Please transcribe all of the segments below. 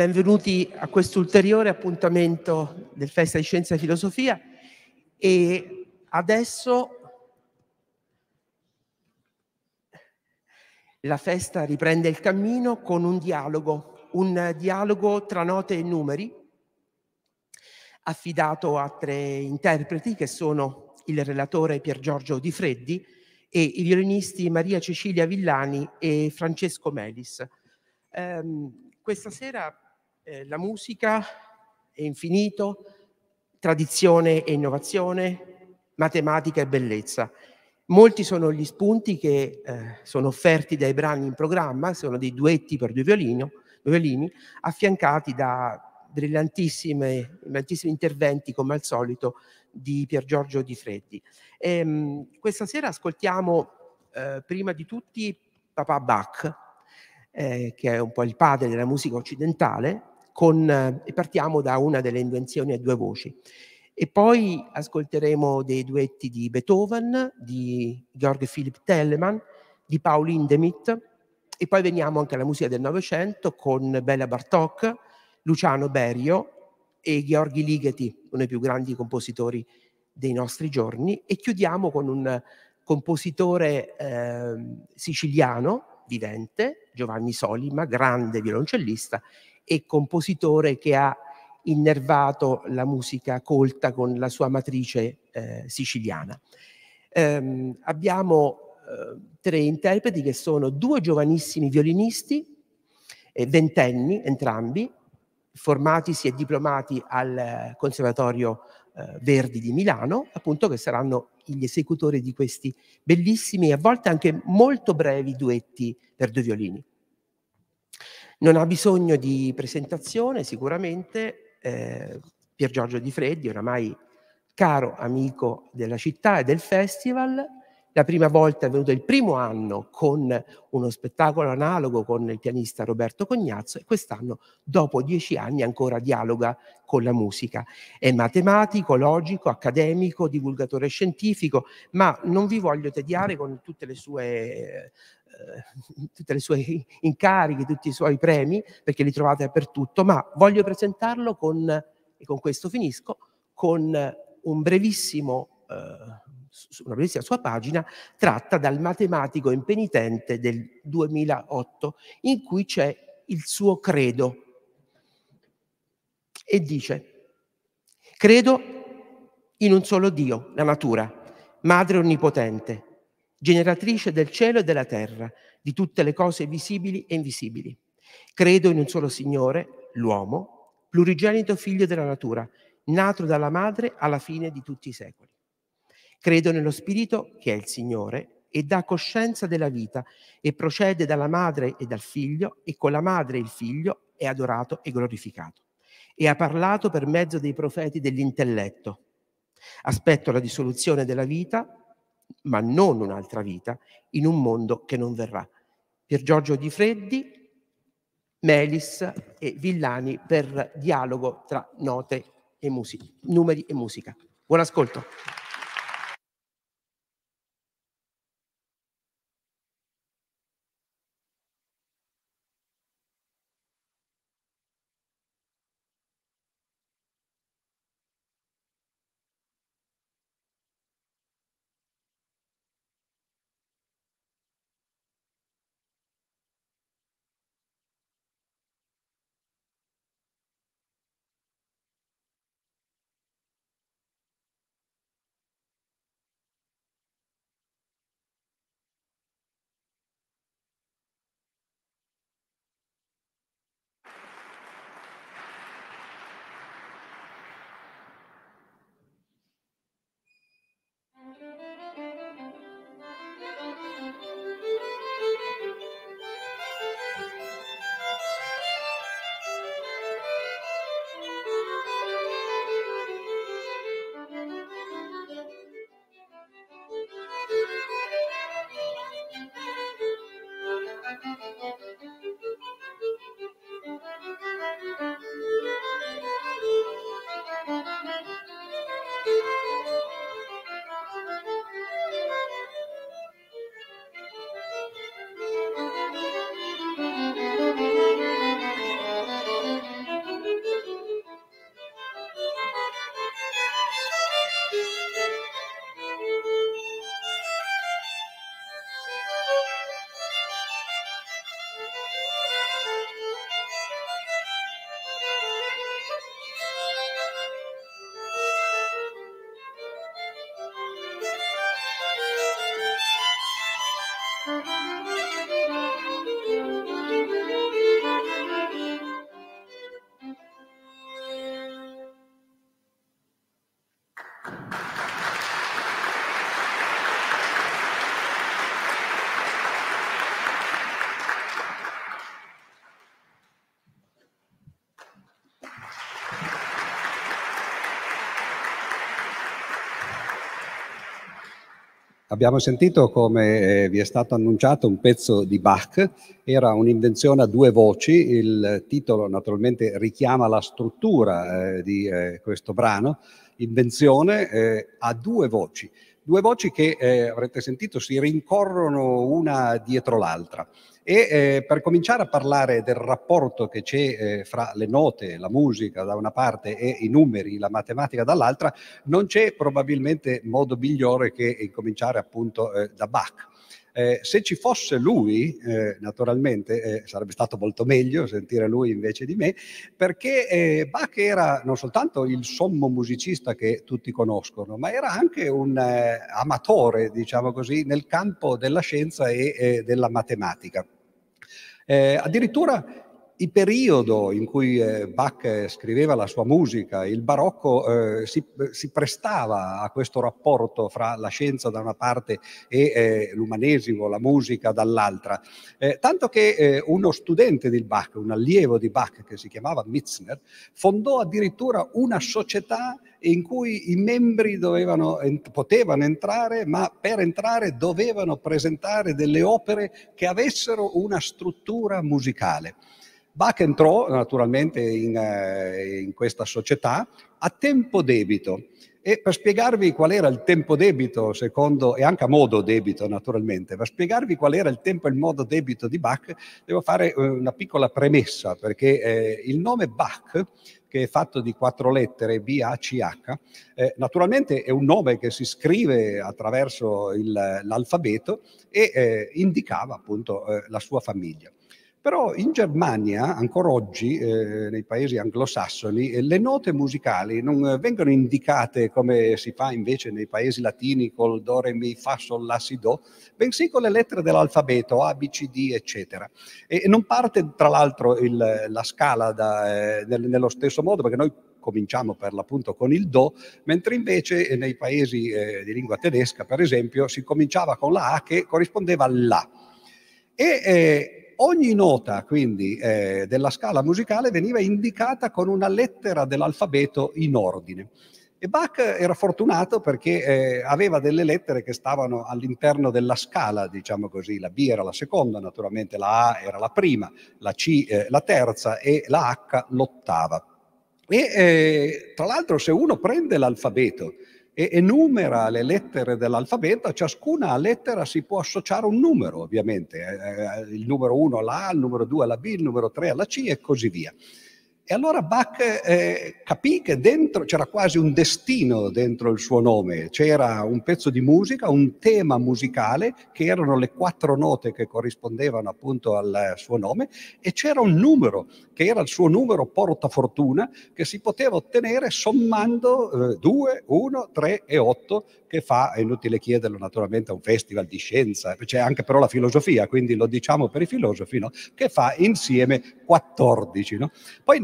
benvenuti a questo ulteriore appuntamento del Festival di Scienza e Filosofia e adesso la festa riprende il cammino con un dialogo, un dialogo tra note e numeri affidato a tre interpreti che sono il relatore Pier Giorgio Di Freddi e i violinisti Maria Cecilia Villani e Francesco Melis. Um, questa sera eh, la musica è infinito, tradizione e innovazione, matematica e bellezza. Molti sono gli spunti che eh, sono offerti dai brani in programma, sono dei duetti per due, violino, violini, affiancati da brillantissimi interventi, come al solito, di Pier Giorgio Di Freddi. E, ehm, mh, questa sera ascoltiamo eh, prima di tutti Papà Bach, eh, che è un po' il padre della musica occidentale, con, eh, partiamo da una delle invenzioni a due voci. E poi ascolteremo dei duetti di Beethoven, di Georg Philipp Telemann, di Paul Hindemith, e poi veniamo anche alla musica del Novecento con Bela Bartok, Luciano Berio e Gheorghi Ligeti, uno dei più grandi compositori dei nostri giorni, e chiudiamo con un compositore eh, siciliano, vivente, Giovanni Solima, grande violoncellista e compositore che ha innervato la musica colta con la sua matrice eh, siciliana. Eh, abbiamo eh, tre interpreti che sono due giovanissimi violinisti, eh, ventenni entrambi, formatisi e diplomati al Conservatorio eh, Verdi di Milano, appunto che saranno gli esecutori di questi bellissimi e a volte anche molto brevi duetti per due violini. Non ha bisogno di presentazione sicuramente, eh, Pier Giorgio Di Freddi, oramai caro amico della città e del festival, la prima volta è venuto il primo anno con uno spettacolo analogo con il pianista Roberto Cognazzo e quest'anno, dopo dieci anni, ancora dialoga con la musica. È matematico, logico, accademico, divulgatore scientifico, ma non vi voglio tediare con tutte le sue eh, tutti i suoi incarichi, tutti i suoi premi, perché li trovate dappertutto, ma voglio presentarlo con, e con questo finisco, con un brevissimo eh, una bellissima sua pagina, tratta dal matematico impenitente del 2008, in cui c'è il suo credo. E dice, credo in un solo Dio, la natura, madre onnipotente, generatrice del cielo e della terra, di tutte le cose visibili e invisibili. Credo in un solo Signore, l'uomo, plurigenito figlio della natura, nato dalla madre alla fine di tutti i secoli. Credo nello Spirito che è il Signore e dà coscienza della vita e procede dalla madre e dal figlio e con la madre il figlio è adorato e glorificato. E ha parlato per mezzo dei profeti dell'intelletto. Aspetto la dissoluzione della vita, ma non un'altra vita, in un mondo che non verrà. Per Giorgio Di Freddi, Melis e Villani per dialogo tra note e musica, numeri e musica. Buon ascolto. Abbiamo sentito come eh, vi è stato annunciato un pezzo di Bach, era un'invenzione a due voci, il titolo naturalmente richiama la struttura eh, di eh, questo brano, invenzione eh, a due voci, due voci che eh, avrete sentito si rincorrono una dietro l'altra. E eh, per cominciare a parlare del rapporto che c'è eh, fra le note, la musica da una parte e i numeri, la matematica dall'altra, non c'è probabilmente modo migliore che incominciare appunto eh, da Bach. Eh, se ci fosse lui, eh, naturalmente eh, sarebbe stato molto meglio sentire lui invece di me, perché eh, Bach era non soltanto il sommo musicista che tutti conoscono, ma era anche un eh, amatore, diciamo così, nel campo della scienza e eh, della matematica. addirittura il periodo in cui eh, Bach scriveva la sua musica, il barocco, eh, si, si, prestava a questo rapporto fra la scienza da una parte e eh, l'umanesimo, la musica dall'altra. Eh, tanto che eh, uno studente di Bach, un allievo di Bach che si chiamava Mitzner, fondò addirittura una società in cui i membri dovevano, potevano entrare, ma per entrare dovevano presentare delle opere che avessero una struttura musicale. Bach entrò naturalmente in, eh, in questa società a tempo debito e per spiegarvi qual era il tempo debito, secondo, e anche a modo debito naturalmente, per spiegarvi qual era il tempo e il modo debito di Bach, devo fare eh, una piccola premessa, perché eh, il nome Bach, che è fatto di quattro lettere, B-A-C-H, eh, naturalmente è un nome che si scrive attraverso il, l'alfabeto e eh, indicava appunto eh, la sua famiglia. Però in Germania, ancora oggi, eh, nei paesi anglosassoni, eh, le note musicali non vengono indicate come si fa invece nei paesi latini col do, re, mi, fa, sol, la, si, do, bensì con le lettere dell'alfabeto A, B, C, D, eccetera. E, non parte tra l'altro il, la scala da, eh, nel, nello stesso modo, perché noi cominciamo per l'appunto con il Do, mentre invece nei paesi eh, di lingua tedesca, per esempio, si cominciava con la A che corrispondeva all'A. E eh, Ogni nota quindi eh, della scala musicale veniva indicata con una lettera dell'alfabeto in ordine. E Bach era fortunato perché eh, aveva delle lettere che stavano all'interno della scala, diciamo così. La B era la seconda, naturalmente la A era la prima, la C eh, la terza e la H l'ottava. E eh, tra l'altro se uno prende l'alfabeto e enumera le lettere dell'alfabeto, a ciascuna lettera si può associare un numero, ovviamente. Eh, eh il numero 1 alla A, il numero 2 alla B, il numero 3 alla C e così via. E allora Bach eh, capì che dentro c'era quasi un destino dentro il suo nome, c'era un pezzo di musica, un tema musicale, che erano le quattro note che corrispondevano appunto al suo nome, e c'era un numero, che era il suo numero portafortuna, che si poteva ottenere sommando 2, 1, 3 e 8, che fa, è inutile chiederlo naturalmente a un festival di scienza, c'è anche però la filosofia, quindi lo diciamo per i filosofi, no? che fa insieme 14. No? Poi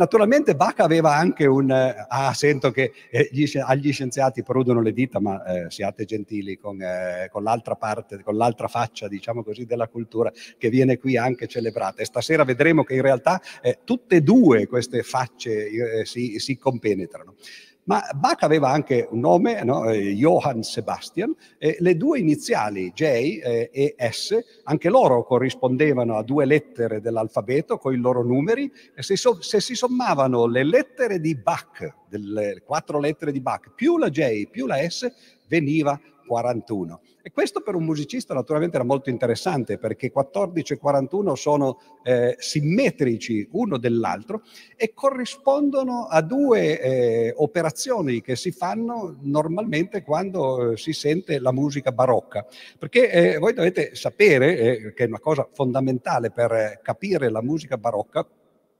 Bach aveva anche un... Eh, ah, sento che eh, gli, agli scienziati prudono le dita, ma eh, siate gentili con, eh, con, l'altra parte, con l'altra faccia, diciamo così, della cultura che viene qui anche celebrata. E stasera vedremo che in realtà tutte e due queste facce si, si compenetrano. Ma Bach aveva anche un nome, no? eh, Johann Sebastian, e le due iniziali J eh, e S, anche loro corrispondevano a due lettere dell'alfabeto con i loro numeri, e se, so, se si sommavano le lettere di Bach, delle quattro lettere di Bach, più la J più la S, veniva 41. E questo per un musicista naturalmente era molto interessante perché 14 e 41 sono eh, simmetrici uno dell'altro e corrispondono a due eh, operazioni che si fanno normalmente quando eh, si sente la musica barocca. Perché eh, voi dovete sapere, eh, che è una cosa fondamentale per eh, capire la musica barocca,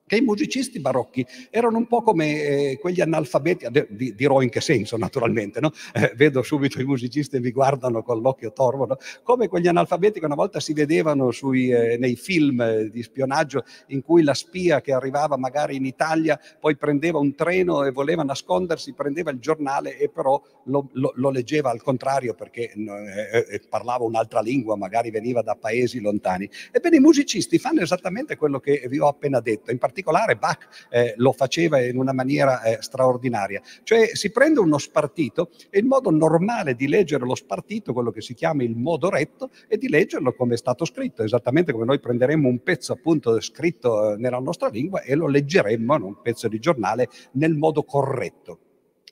che i musicisti barocchi erano un po' come eh, quegli analfabeti, di, dirò in che senso naturalmente, no? eh, vedo subito i musicisti e mi guardano con l'occhio torvo, no? come quegli analfabeti che una volta si vedevano sui, eh, nei film di spionaggio in cui la spia che arrivava magari in Italia poi prendeva un treno e voleva nascondersi, prendeva il giornale e però lo, lo, lo leggeva al contrario perché eh, eh, parlava un'altra lingua, magari veniva da paesi lontani. Ebbene i musicisti fanno esattamente quello che vi ho appena detto, in particolare particolare Bach eh, lo faceva in una maniera eh, straordinaria. Cioè si prende uno spartito e il modo normale di leggere lo spartito, quello che si chiama il modo retto, è di leggerlo come è stato scritto, esattamente come noi prenderemmo un pezzo appunto scritto eh, nella nostra lingua e lo leggeremmo, un pezzo di giornale, nel modo corretto.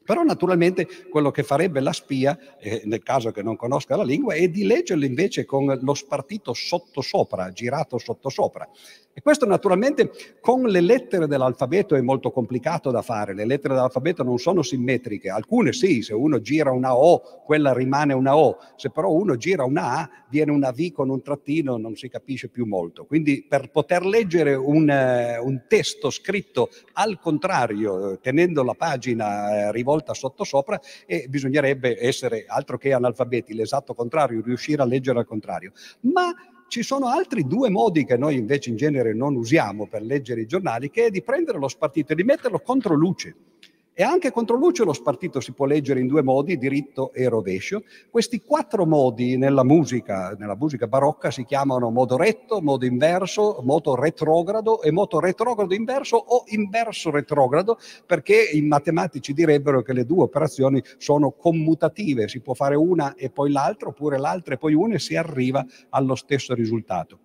Però naturalmente quello che farebbe la spia, eh, nel caso che non conosca la lingua, è di leggerlo invece con lo spartito sottosopra, girato sottosopra. E questo naturalmente con le lettere dell'alfabeto è molto complicato da fare. Le lettere dell'alfabeto non sono simmetriche. Alcune sì, se uno gira una O, quella rimane una O. Se però uno gira una A, viene una V con un trattino, non si capisce più molto. Quindi per poter leggere un, uh, un testo scritto al contrario, tenendo la pagina uh, rivolta sottosopra, eh, bisognerebbe essere altro che analfabeti, l'esatto contrario, riuscire a leggere al contrario. Ma ci sono altri due modi che noi invece in genere non usiamo per leggere i giornali, che è di prendere lo spartito e di metterlo contro luce. E anche contro luce lo spartito si può leggere in due modi, diritto e rovescio. Questi quattro modi nella musica, nella musica barocca si chiamano modo retto, modo inverso, modo retrogrado e modo retrogrado inverso o inverso retrogrado, perché i matematici direbbero che le due operazioni sono commutative, si può fare una e poi l'altra, oppure l'altra e poi una e si arriva allo stesso risultato.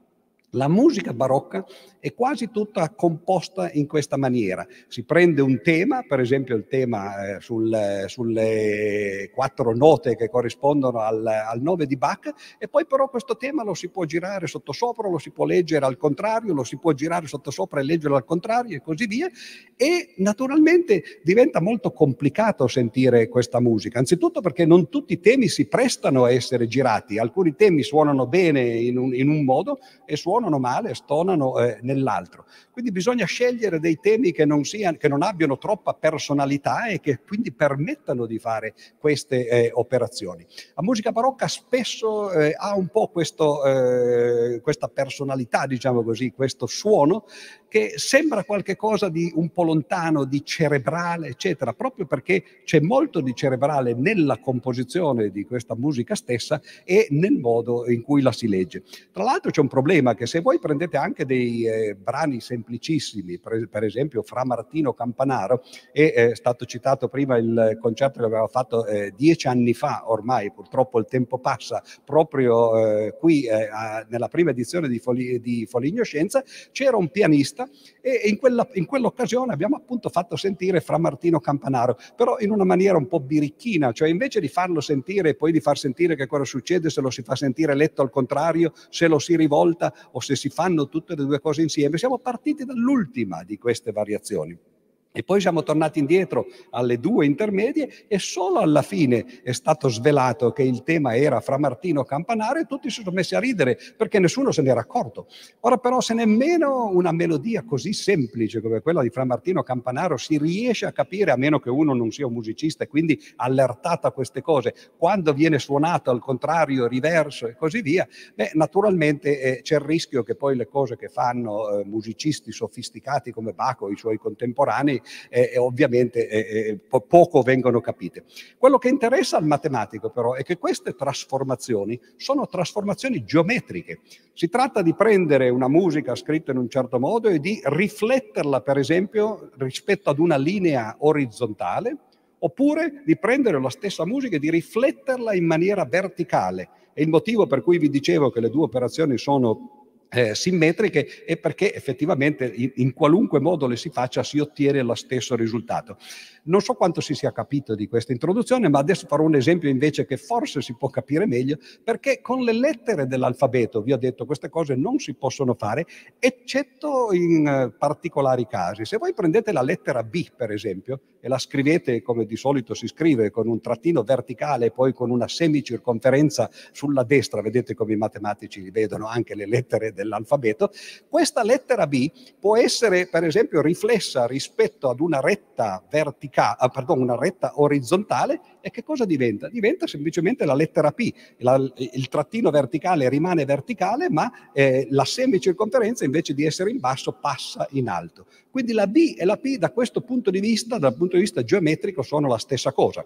La musica barocca è quasi tutta composta in questa maniera. Si prende un tema, per esempio il tema eh, sul, sulle quattro note che corrispondono al, al, nome di Bach, e poi però questo tema lo si può girare sottosopra, lo si può leggere al contrario, lo si può girare sottosopra e leggerlo al contrario e così via. E naturalmente diventa molto complicato sentire questa musica, anzitutto perché non tutti i temi si prestano a essere girati, alcuni temi suonano bene in un, in un modo e suonano suonano male, stonano eh, nell'altro. Quindi bisogna scegliere dei temi che non, siano, che non, abbiano troppa personalità e che quindi permettano di fare queste eh, operazioni. La musica barocca spesso eh, ha un po' questo, eh, questa personalità, diciamo così, questo suono che sembra qualcosa di un po' lontano, di cerebrale, eccetera, proprio perché c'è molto di cerebrale nella composizione di questa musica stessa e nel modo in cui la si legge. Tra l'altro c'è un problema che se voi prendete anche dei eh, brani semplicissimi, per, per, esempio Fra Martino Campanaro, è, è, stato citato prima il concerto che aveva fatto eh, dieci anni fa ormai, purtroppo il tempo passa, proprio eh, qui eh, a, nella prima edizione di, Foli, di Foligno Scienza, c'era un pianista vista e in, quella, in quell'occasione abbiamo appunto fatto sentire Fra Martino Campanaro, però in una maniera un po' birichina, cioè invece di farlo sentire e poi di far sentire che cosa succede se lo si fa sentire letto al contrario, se lo si rivolta o se si fanno tutte le due cose insieme, siamo partiti dall'ultima di queste variazioni. E poi siamo tornati indietro alle due intermedie e solo alla fine è stato svelato che il tema era fra Martino Campanaro e tutti si sono messi a ridere perché nessuno se n'era accorto. Ora però se nemmeno una melodia così semplice come quella di Fra Martino Campanaro si riesce a capire, a meno che uno non sia un musicista e quindi allertato a queste cose, quando viene suonato al contrario, riverso e così via, beh, naturalmente eh, c'è il rischio che poi le cose che fanno eh, musicisti sofisticati come Baco o i suoi contemporanei eh, ovviamente eh, po- poco vengono capite. Quello che interessa al matematico però è che queste trasformazioni sono trasformazioni geometriche. Si tratta di prendere una musica scritta in un certo modo e di rifletterla, per esempio, rispetto ad una linea orizzontale, oppure di prendere la stessa musica e di rifletterla in maniera verticale. È il motivo per cui vi dicevo che le due operazioni sono eh, simmetriche e perché effettivamente in, in, qualunque modo le si faccia si ottiene lo stesso risultato. Non so quanto si sia capito di questa introduzione, ma adesso farò un esempio invece che forse si può capire meglio, perché con le lettere dell'alfabeto, vi ho detto, queste cose non si possono fare, eccetto in uh, particolari casi. Se voi prendete la lettera B, per esempio, e la scrivete come di solito si scrive, con un trattino verticale e poi con una semicirconferenza sulla destra, vedete come i matematici vedono anche le lettere dell'alfabeto, questa lettera B può essere per esempio riflessa rispetto ad una retta verticale, pardon, una retta orizzontale e che cosa diventa? Diventa semplicemente la lettera P, la, il trattino verticale rimane verticale ma eh, la semicirconferenza invece di essere in basso passa in alto. Quindi la B e la P da questo punto di vista, dal punto di vista geometrico, sono la stessa cosa.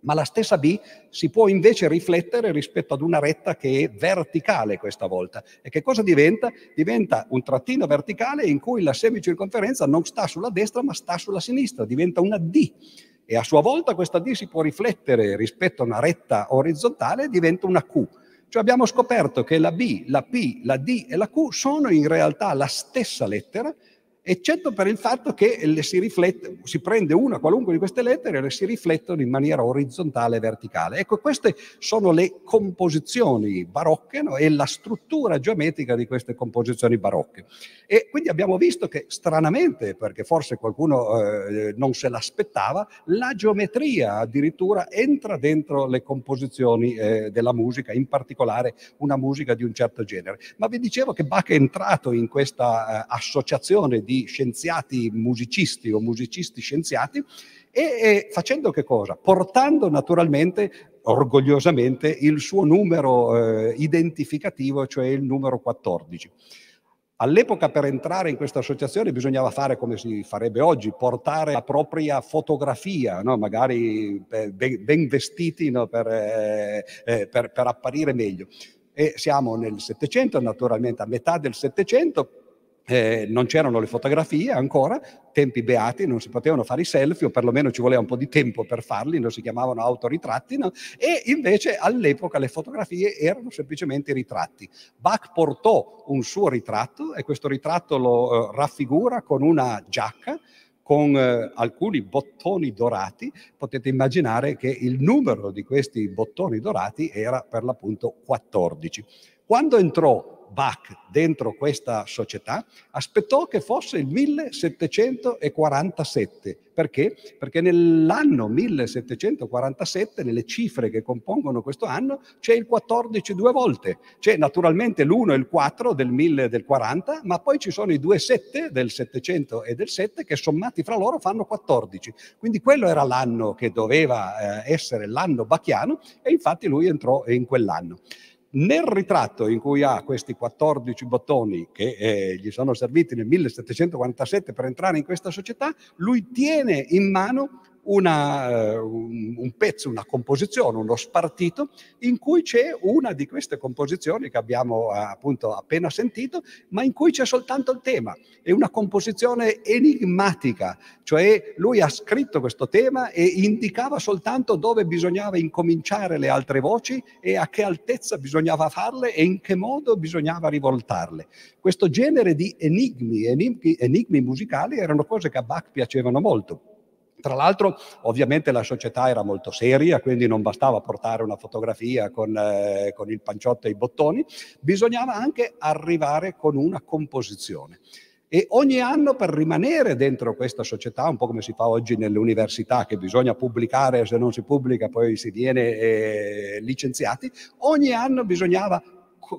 Ma la stessa B si può invece riflettere rispetto ad una retta che è verticale questa volta. E che cosa diventa? Diventa un trattino verticale in cui la semicirconferenza non sta sulla destra ma sta sulla sinistra, diventa una D. E a sua volta questa D si può riflettere rispetto a una retta orizzontale e diventa una Q. Cioè abbiamo scoperto che la B, la P, la D e la Q sono in realtà la stessa lettera, eccetto per il fatto che le si, riflette, si prende una qualunque di queste lettere e le si riflettono in maniera orizzontale e verticale. Ecco, queste sono le composizioni barocche no? e la struttura geometrica di queste composizioni barocche. E quindi abbiamo visto che stranamente, perché forse qualcuno eh, non se l'aspettava, la geometria addirittura entra dentro le composizioni eh, della musica, in particolare una musica di un certo genere. Ma vi dicevo che Bach è entrato in questa eh, associazione di scienziati musicisti o musicisti scienziati e, e facendo che cosa? Portando naturalmente orgogliosamente il suo numero eh, identificativo, cioè il numero 14. All'epoca per entrare in questa associazione bisognava fare come si farebbe oggi, portare la propria fotografia, no? magari ben, ben vestiti no? per, eh, eh, per, per apparire meglio. E siamo nel Settecento, naturalmente a metà del Settecento, eh, non c'erano le fotografie ancora, tempi beati, non si potevano fare i selfie o perlomeno ci voleva un po' di tempo per farli, non si chiamavano autoritratti, no? e invece all'epoca le fotografie erano semplicemente ritratti. Bach portò un suo ritratto e questo ritratto lo eh, raffigura con una giacca con eh, alcuni bottoni dorati, potete immaginare che il numero di questi bottoni dorati era per l'appunto 14. Quando entrò Bach dentro questa società aspettò che fosse il 1747. Perché? Perché nell'anno 1747, nelle cifre che compongono questo anno, c'è il 14 due volte. C'è naturalmente l'1 e il 4 del 1000 del 40, ma poi ci sono i due 7 del 700 e del 7 che sommati fra loro fanno 14. Quindi quello era l'anno che doveva eh, essere l'anno bachiano e infatti lui entrò in quell'anno. Nel ritratto in cui ha questi 14 bottoni che eh, gli sono serviti nel 1747 per entrare in questa società, lui tiene in mano una, un, un, pezzo, una composizione, uno spartito in cui c'è una di queste composizioni che abbiamo appunto appena sentito, ma in cui c'è soltanto il tema. È una composizione enigmatica, cioè lui ha scritto questo tema e indicava soltanto dove bisognava incominciare le altre voci e a che altezza bisognava farle e in che modo bisognava rivoltarle. Questo genere di enigmi, enigmi, enigmi musicali erano cose che a Bach piacevano molto. Tra l'altro, ovviamente la società era molto seria, quindi non bastava portare una fotografia con, eh, con il panciotto e i bottoni, bisognava anche arrivare con una composizione. E ogni anno per rimanere dentro questa società, un po' come si fa oggi nelle università, che bisogna pubblicare, se non si pubblica poi si viene eh, licenziati, ogni anno bisognava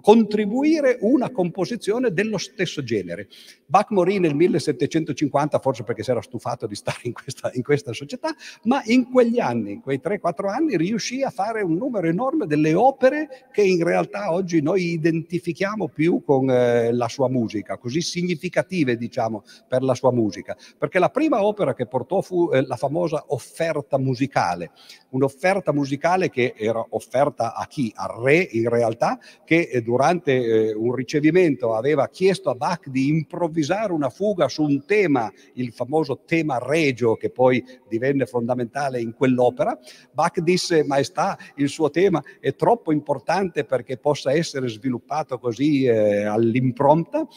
contribuire una composizione dello stesso genere. Bach morì nel 1750, forse perché si era stufato di stare in questa, in questa società, ma in quegli anni, in quei 3-4 anni, riuscì a fare un numero enorme delle opere che in realtà oggi noi identifichiamo più con eh, la sua musica, così significative diciamo per la sua musica. Perché la prima opera che portò fu eh, la famosa offerta musicale, un'offerta musicale che era offerta a chi? Al re in realtà, che durante eh, un ricevimento aveva chiesto a Bach di improvvisare una fuga su un tema, il famoso tema regio che poi divenne fondamentale in quell'opera. Bach disse, Maestà, il suo tema è troppo importante perché possa essere sviluppato così eh, all'impronta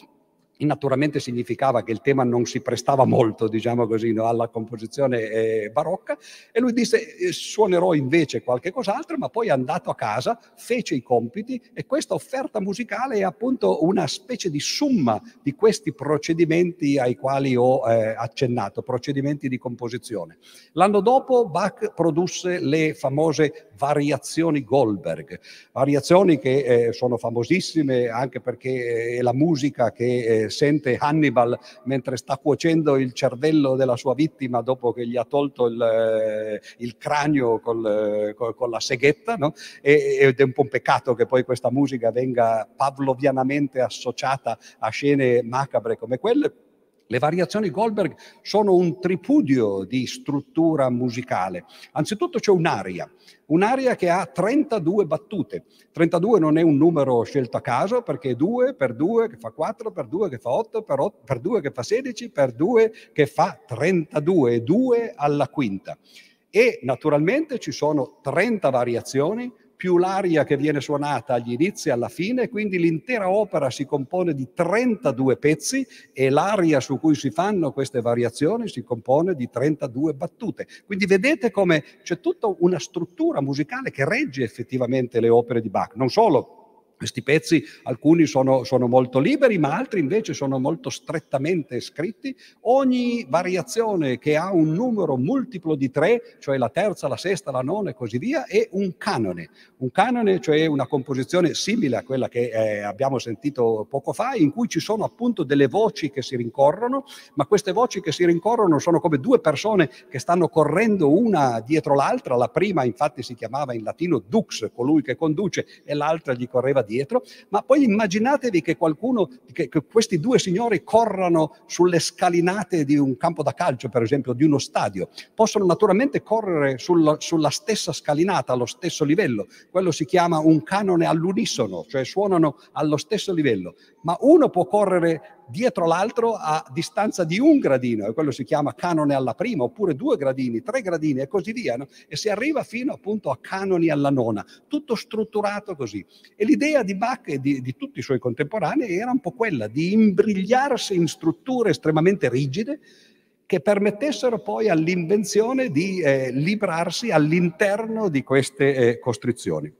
naturalmente significava che il tema non si prestava molto, diciamo così, no, alla composizione eh, barocca e lui disse eh, suonerò invece qualche cos'altro, ma poi è andato a casa, fece i compiti e questa offerta musicale è appunto una specie di summa di questi procedimenti ai quali ho eh, accennato, procedimenti di composizione. L'anno dopo Bach produsse le famose variazioni Goldberg, variazioni che eh, sono famosissime anche perché è la musica che eh, sente Hannibal mentre sta cuocendo il cervello della sua vittima dopo che gli ha tolto il, eh, il cranio col, eh, col, con la seghetta, no? ed è un po' un peccato che poi questa musica venga pavlovianamente associata a scene macabre come quelle Le variazioni Goldberg sono un tripudio di struttura musicale. Anzitutto c'è un'aria, un'aria che ha 32 battute. 32 non è un numero scelto a caso perché è 2 per 2 che fa 4 per 2 che fa 8 per, 8, per 2 che fa 16 per 2 che fa 32, 2 alla quinta. E naturalmente ci sono 30 variazioni più l'aria che viene suonata agli inizi e alla fine, quindi l'intera opera si compone di 32 pezzi e l'aria su cui si fanno queste variazioni si compone di 32 battute. Quindi vedete come c'è tutta una struttura musicale che regge effettivamente le opere di Bach, non solo questi pezzi, alcuni sono, sono, molto liberi, ma altri invece sono molto strettamente scritti. Ogni variazione che ha un numero multiplo di tre, cioè la terza, la sesta, la nona e così via, è un canone. Un canone, cioè una composizione simile a quella che eh, abbiamo sentito poco fa, in cui ci sono appunto delle voci che si rincorrono, ma queste voci che si rincorrono sono come due persone che stanno correndo una dietro l'altra. La prima infatti si chiamava in latino dux, colui che conduce, e l'altra gli correva dietro dietro, ma poi immaginatevi che qualcuno, che, che questi due signori corrano sulle scalinate di un campo da calcio, per esempio, di uno stadio. Possono naturalmente correre sulla, sulla stessa scalinata, allo stesso livello. Quello si chiama un canone all'unisono, cioè suonano allo stesso livello. Ma uno può correre dietro l'altro a distanza di un gradino, e quello si chiama canone alla prima, oppure due gradini, tre gradini e così via, no? e si arriva fino appunto a canoni alla nona, tutto strutturato così. E l'idea di Bach e di, di tutti i suoi contemporanei era un po' quella di imbrigliarsi in strutture estremamente rigide, che permettessero poi all'invenzione di eh, librarsi all'interno di queste eh, costrizioni.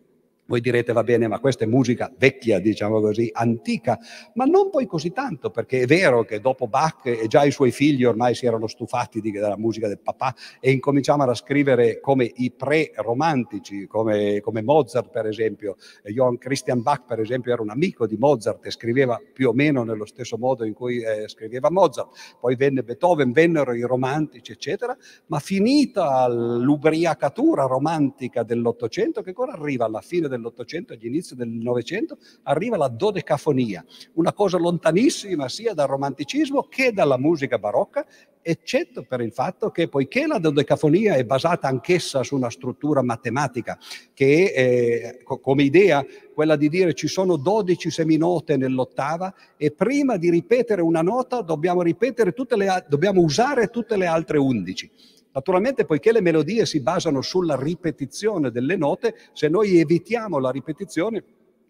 Voi direte, va bene, ma questa è musica vecchia, diciamo così, antica, ma non poi così tanto, perché è vero che dopo Bach e già i suoi figli ormai si erano stufati di, della musica del papà e incominciamo a scrivere come i pre-romantici, come, come, Mozart per esempio. Johann Christian Bach per esempio era un amico di Mozart e scriveva più o meno nello stesso modo in cui eh, scriveva Mozart. Poi venne Beethoven, vennero i romantici, eccetera, ma finita l'ubriacatura romantica dell'Ottocento, che cosa arriva alla fine del dell'Ottocento, agli inizi del Novecento, arriva la dodecafonia, una cosa lontanissima sia dal romanticismo che dalla musica barocca, eccetto per il fatto che poiché la dodecafonia è basata anch'essa su una struttura matematica, che è eh, come idea quella di dire ci sono 12 seminote nell'ottava e prima di ripetere una nota dobbiamo, ripetere tutte le, dobbiamo usare tutte le altre 11. Naturalmente, poiché le melodie si basano sulla ripetizione delle note, se noi evitiamo la ripetizione,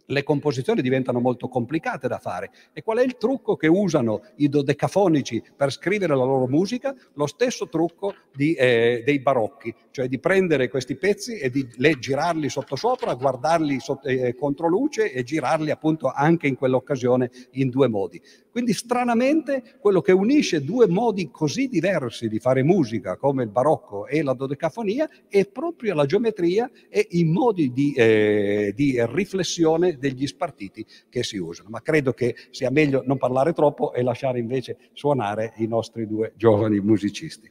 le composizioni diventano molto complicate da fare. E qual è il trucco che usano i dodecafonici per scrivere la loro musica? Lo stesso trucco di, eh, dei barocchi, cioè di prendere questi pezzi e di le, girarli sottosopra, guardarli sotto, eh, contro luce e girarli appunto anche in quell'occasione in due modi. Quindi stranamente quello che unisce due modi così diversi di fare musica come il barocco e la dodecafonia è proprio la geometria e i modi di, eh, di riflessione degli spartiti che si usano. Ma credo che sia meglio non parlare troppo e lasciare invece suonare i nostri due giovani musicisti.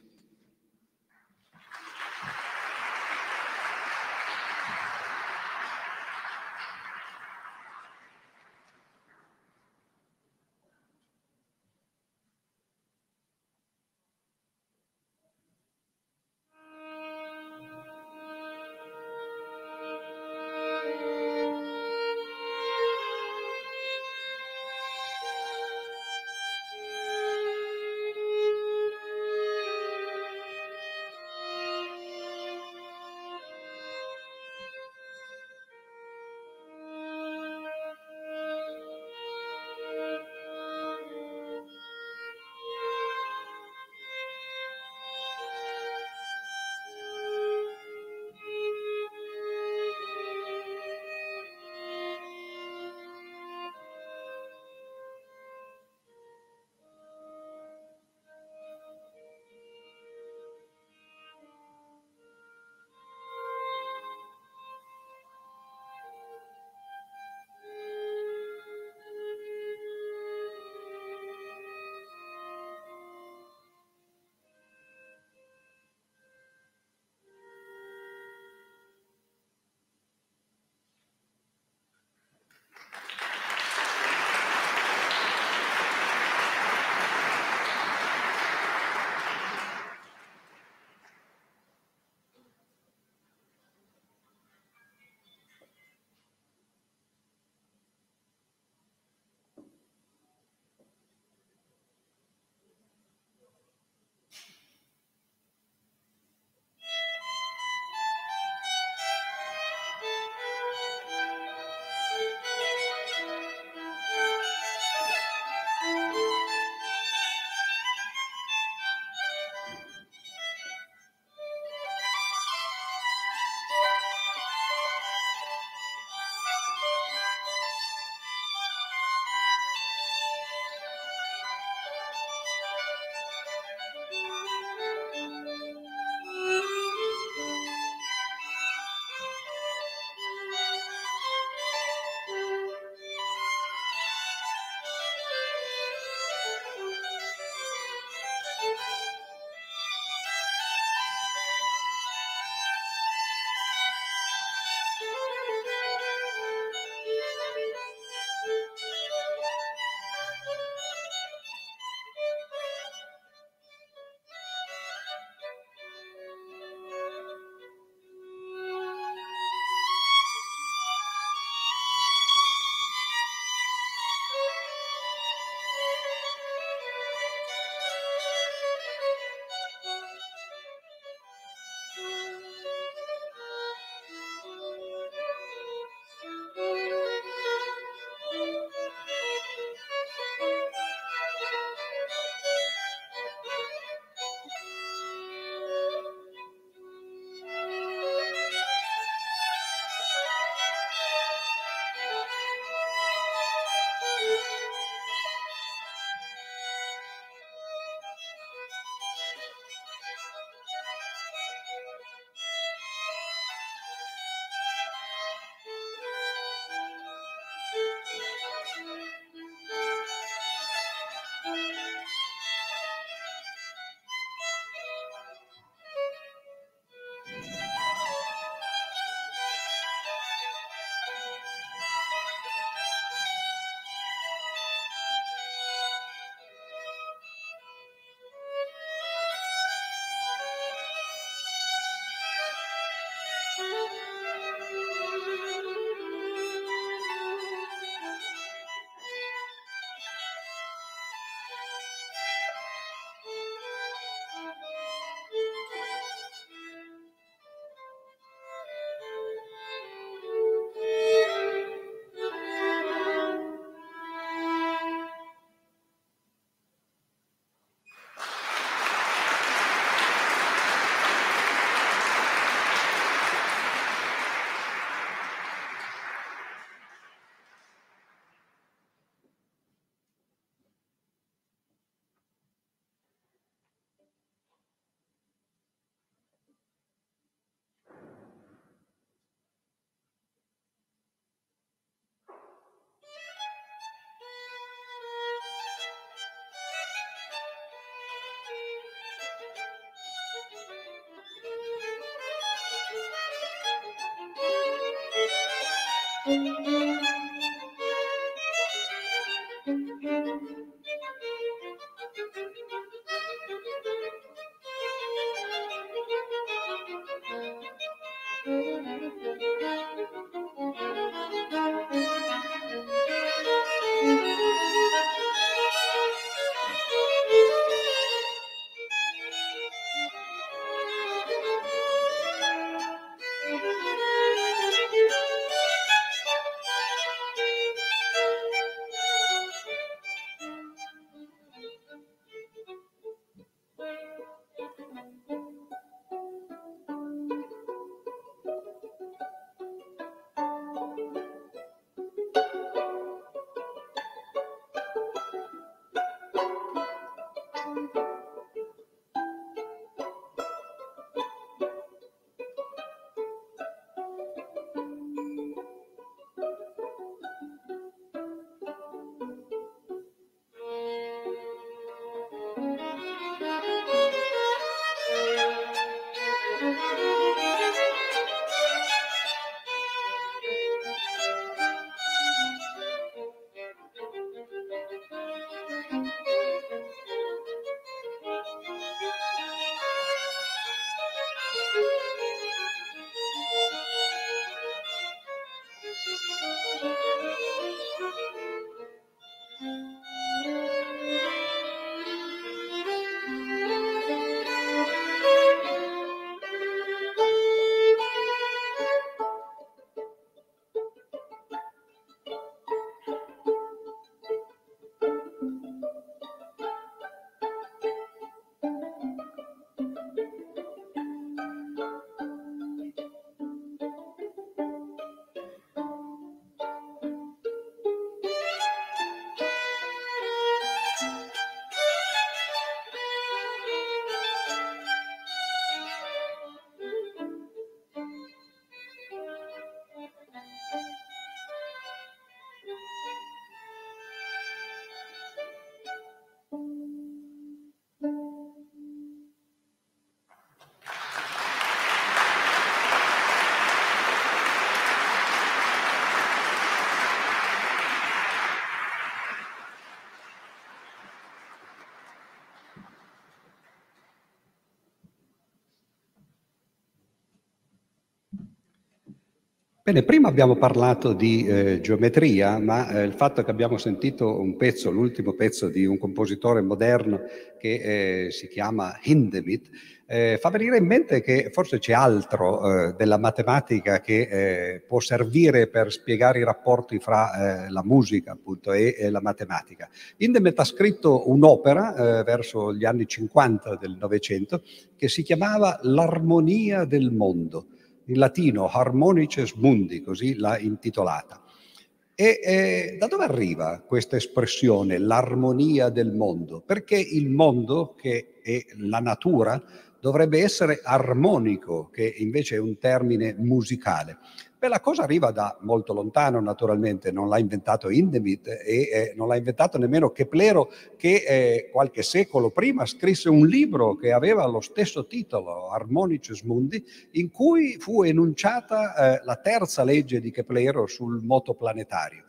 Música Bene, prima abbiamo parlato di eh, geometria, ma eh, il fatto che abbiamo sentito un pezzo, l'ultimo pezzo di un compositore moderno che eh, si chiama Hindemith, eh, fa venire in mente che forse c'è altro eh, della matematica che eh, può servire per spiegare i rapporti fra la musica appunto e, e, la matematica. Hindemith ha scritto un'opera verso gli anni 50 del Novecento che si chiamava L'armonia del mondo in latino Harmonices Mundi, così l'ha intitolata. E eh, da dove arriva questa espressione, l'armonia del mondo? Perché il mondo, che è la natura, dovrebbe essere armonico, che invece è un termine musicale. Beh, la cosa arriva da molto lontano, naturalmente, non l'ha inventato Indemit e eh, non l'ha inventato nemmeno Keplero, che eh, qualche secolo prima scrisse un libro che aveva lo stesso titolo, Harmonices Mundi, in cui fu enunciata eh, la terza legge di Keplero sul moto planetario.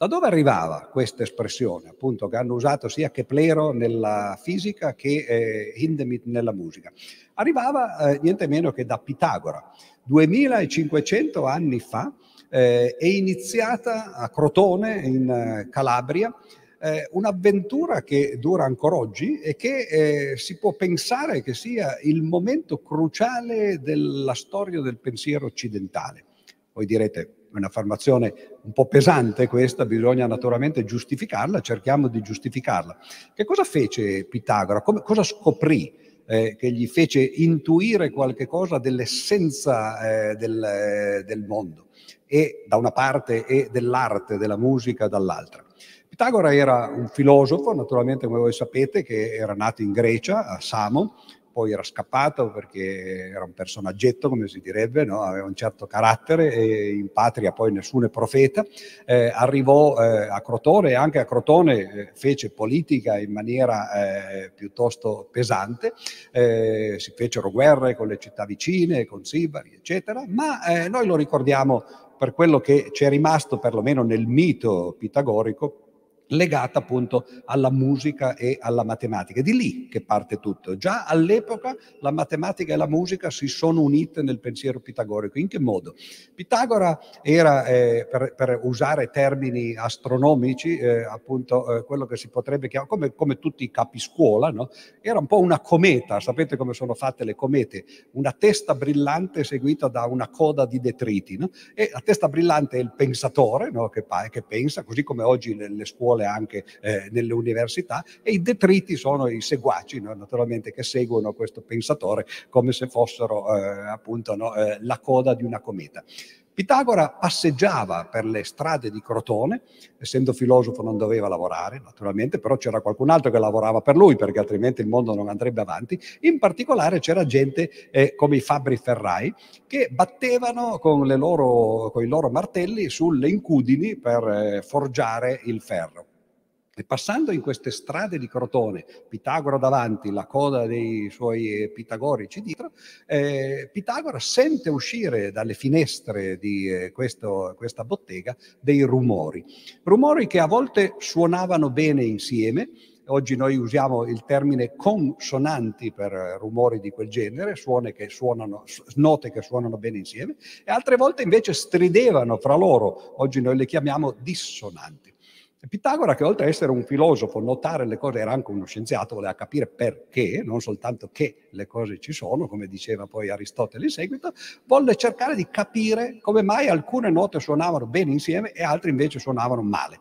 Da dove arrivava questa espressione, appunto, che hanno usato sia Keplero nella fisica che eh, Hindemith nella musica? Arrivava eh, niente meno che da Pitagora. 2500 anni fa eh, è iniziata a Crotone, in eh, Calabria, eh, un'avventura che dura ancora oggi e che eh, si può pensare che sia il momento cruciale della storia del pensiero occidentale. Voi direte, un'affermazione un po' pesante questa, bisogna naturalmente giustificarla, cerchiamo di giustificarla. Che cosa fece Pitagora? Come, cosa scoprì? eh, che gli fece intuire qualche cosa dell'essenza eh, del, eh, del mondo, e da una parte e dell'arte, della musica dall'altra. Pitagora era un filosofo, naturalmente come voi sapete, che era nato in Grecia, a Samo, poi era scappato perché era un personaggetto, come si direbbe, no? aveva un certo carattere e in patria poi nessuno è profeta. Eh, arrivò eh, a Crotone e anche a Crotone eh, fece politica in maniera eh, piuttosto pesante, eh, si fecero guerre con le città vicine, con Sibari, eccetera, ma noi lo ricordiamo per quello che ci è rimasto perlomeno nel mito pitagorico legata appunto alla musica e alla matematica. È di lì che parte tutto. Già all'epoca la matematica e la musica si sono unite nel pensiero pitagorico. In che modo? Pitagora era, eh, per, per, usare termini astronomici, eh, appunto eh, quello che si potrebbe chiamare, come, come tutti i capiscuola, no? era un po' una cometa, sapete come sono fatte le comete? Una testa brillante seguita da una coda di detriti. No? E la testa brillante è il pensatore no? che, che pensa, così come oggi le, le scuole scuole, anche eh, nelle università, e i detriti sono i seguaci, no? naturalmente, che seguono questo pensatore come se fossero eh, appunto no? eh, la coda di una cometa. Pitagora passeggiava per le strade di Crotone, essendo filosofo non doveva lavorare, naturalmente, però c'era qualcun altro che lavorava per lui, perché altrimenti il mondo non andrebbe avanti. In particolare c'era gente eh, come i fabbri ferrai che battevano con, loro, con, i loro martelli sulle incudini per eh, forgiare il ferro. E passando in queste strade di Crotone, Pitagora davanti, la coda dei suoi pitagorici dietro, eh, Pitagora sente uscire dalle finestre di eh, questo, questa bottega dei rumori, rumori che a volte suonavano bene insieme, oggi noi usiamo il termine consonanti per rumori di quel genere, che suonano, note che suonano bene insieme, e altre volte invece stridevano fra loro, oggi noi le chiamiamo dissonanti. Pitagora, che oltre ad essere un filosofo, notare le cose, era anche uno scienziato, voleva capire perché, non soltanto che le cose ci sono, come diceva poi Aristotele in seguito, volle cercare di capire come mai alcune note suonavano bene insieme e altre invece suonavano male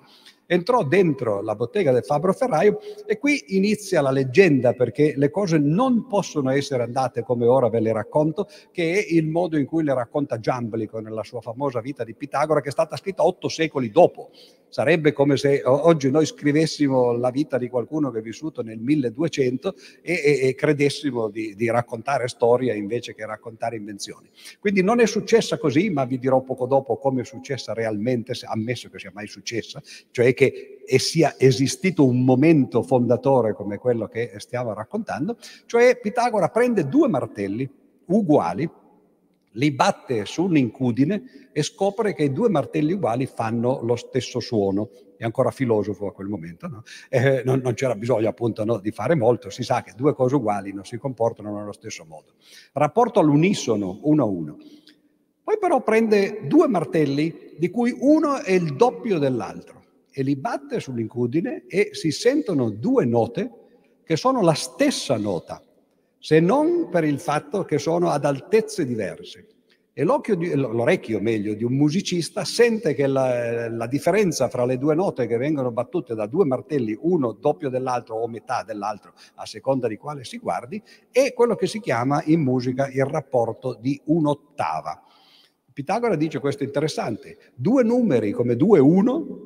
entrò dentro la bottega del Fabbro Ferraio e qui inizia la leggenda perché le cose non possono essere andate come ora ve le racconto, che è il modo in cui le racconta Giamblico nella sua famosa vita di Pitagora che è stata scritta otto secoli dopo. Sarebbe come se oggi noi scrivessimo la vita di qualcuno che è vissuto nel 1200 e, e, e credessimo di, di raccontare storia invece che raccontare invenzioni. Quindi non è successa così, ma vi dirò poco dopo come è successa realmente, ammesso che sia mai successa, cioè che sia esistito un momento fondatore come quello che stiamo raccontando, cioè Pitagora prende due martelli uguali, li batte su un'incudine e scopre che i due martelli uguali fanno lo stesso suono. È ancora filosofo a quel momento, no? eh, non, non, c'era bisogno appunto no, di fare molto, si sa che due cose uguali non si comportano nello stesso modo. Rapporto all'unisono, uno a uno. Poi però prende due martelli di cui uno è il doppio dell'altro e li batte sull'incudine e si sentono due note che sono la stessa nota, se non per il fatto che sono ad altezze diverse. E di, l'orecchio, meglio, di un musicista sente che la, la, differenza fra le due note che vengono battute da due martelli, uno doppio dell'altro o metà dell'altro, a seconda di quale si guardi, è quello che si chiama in musica il rapporto di un'ottava. Pitagora dice questo interessante, due numeri come 2 1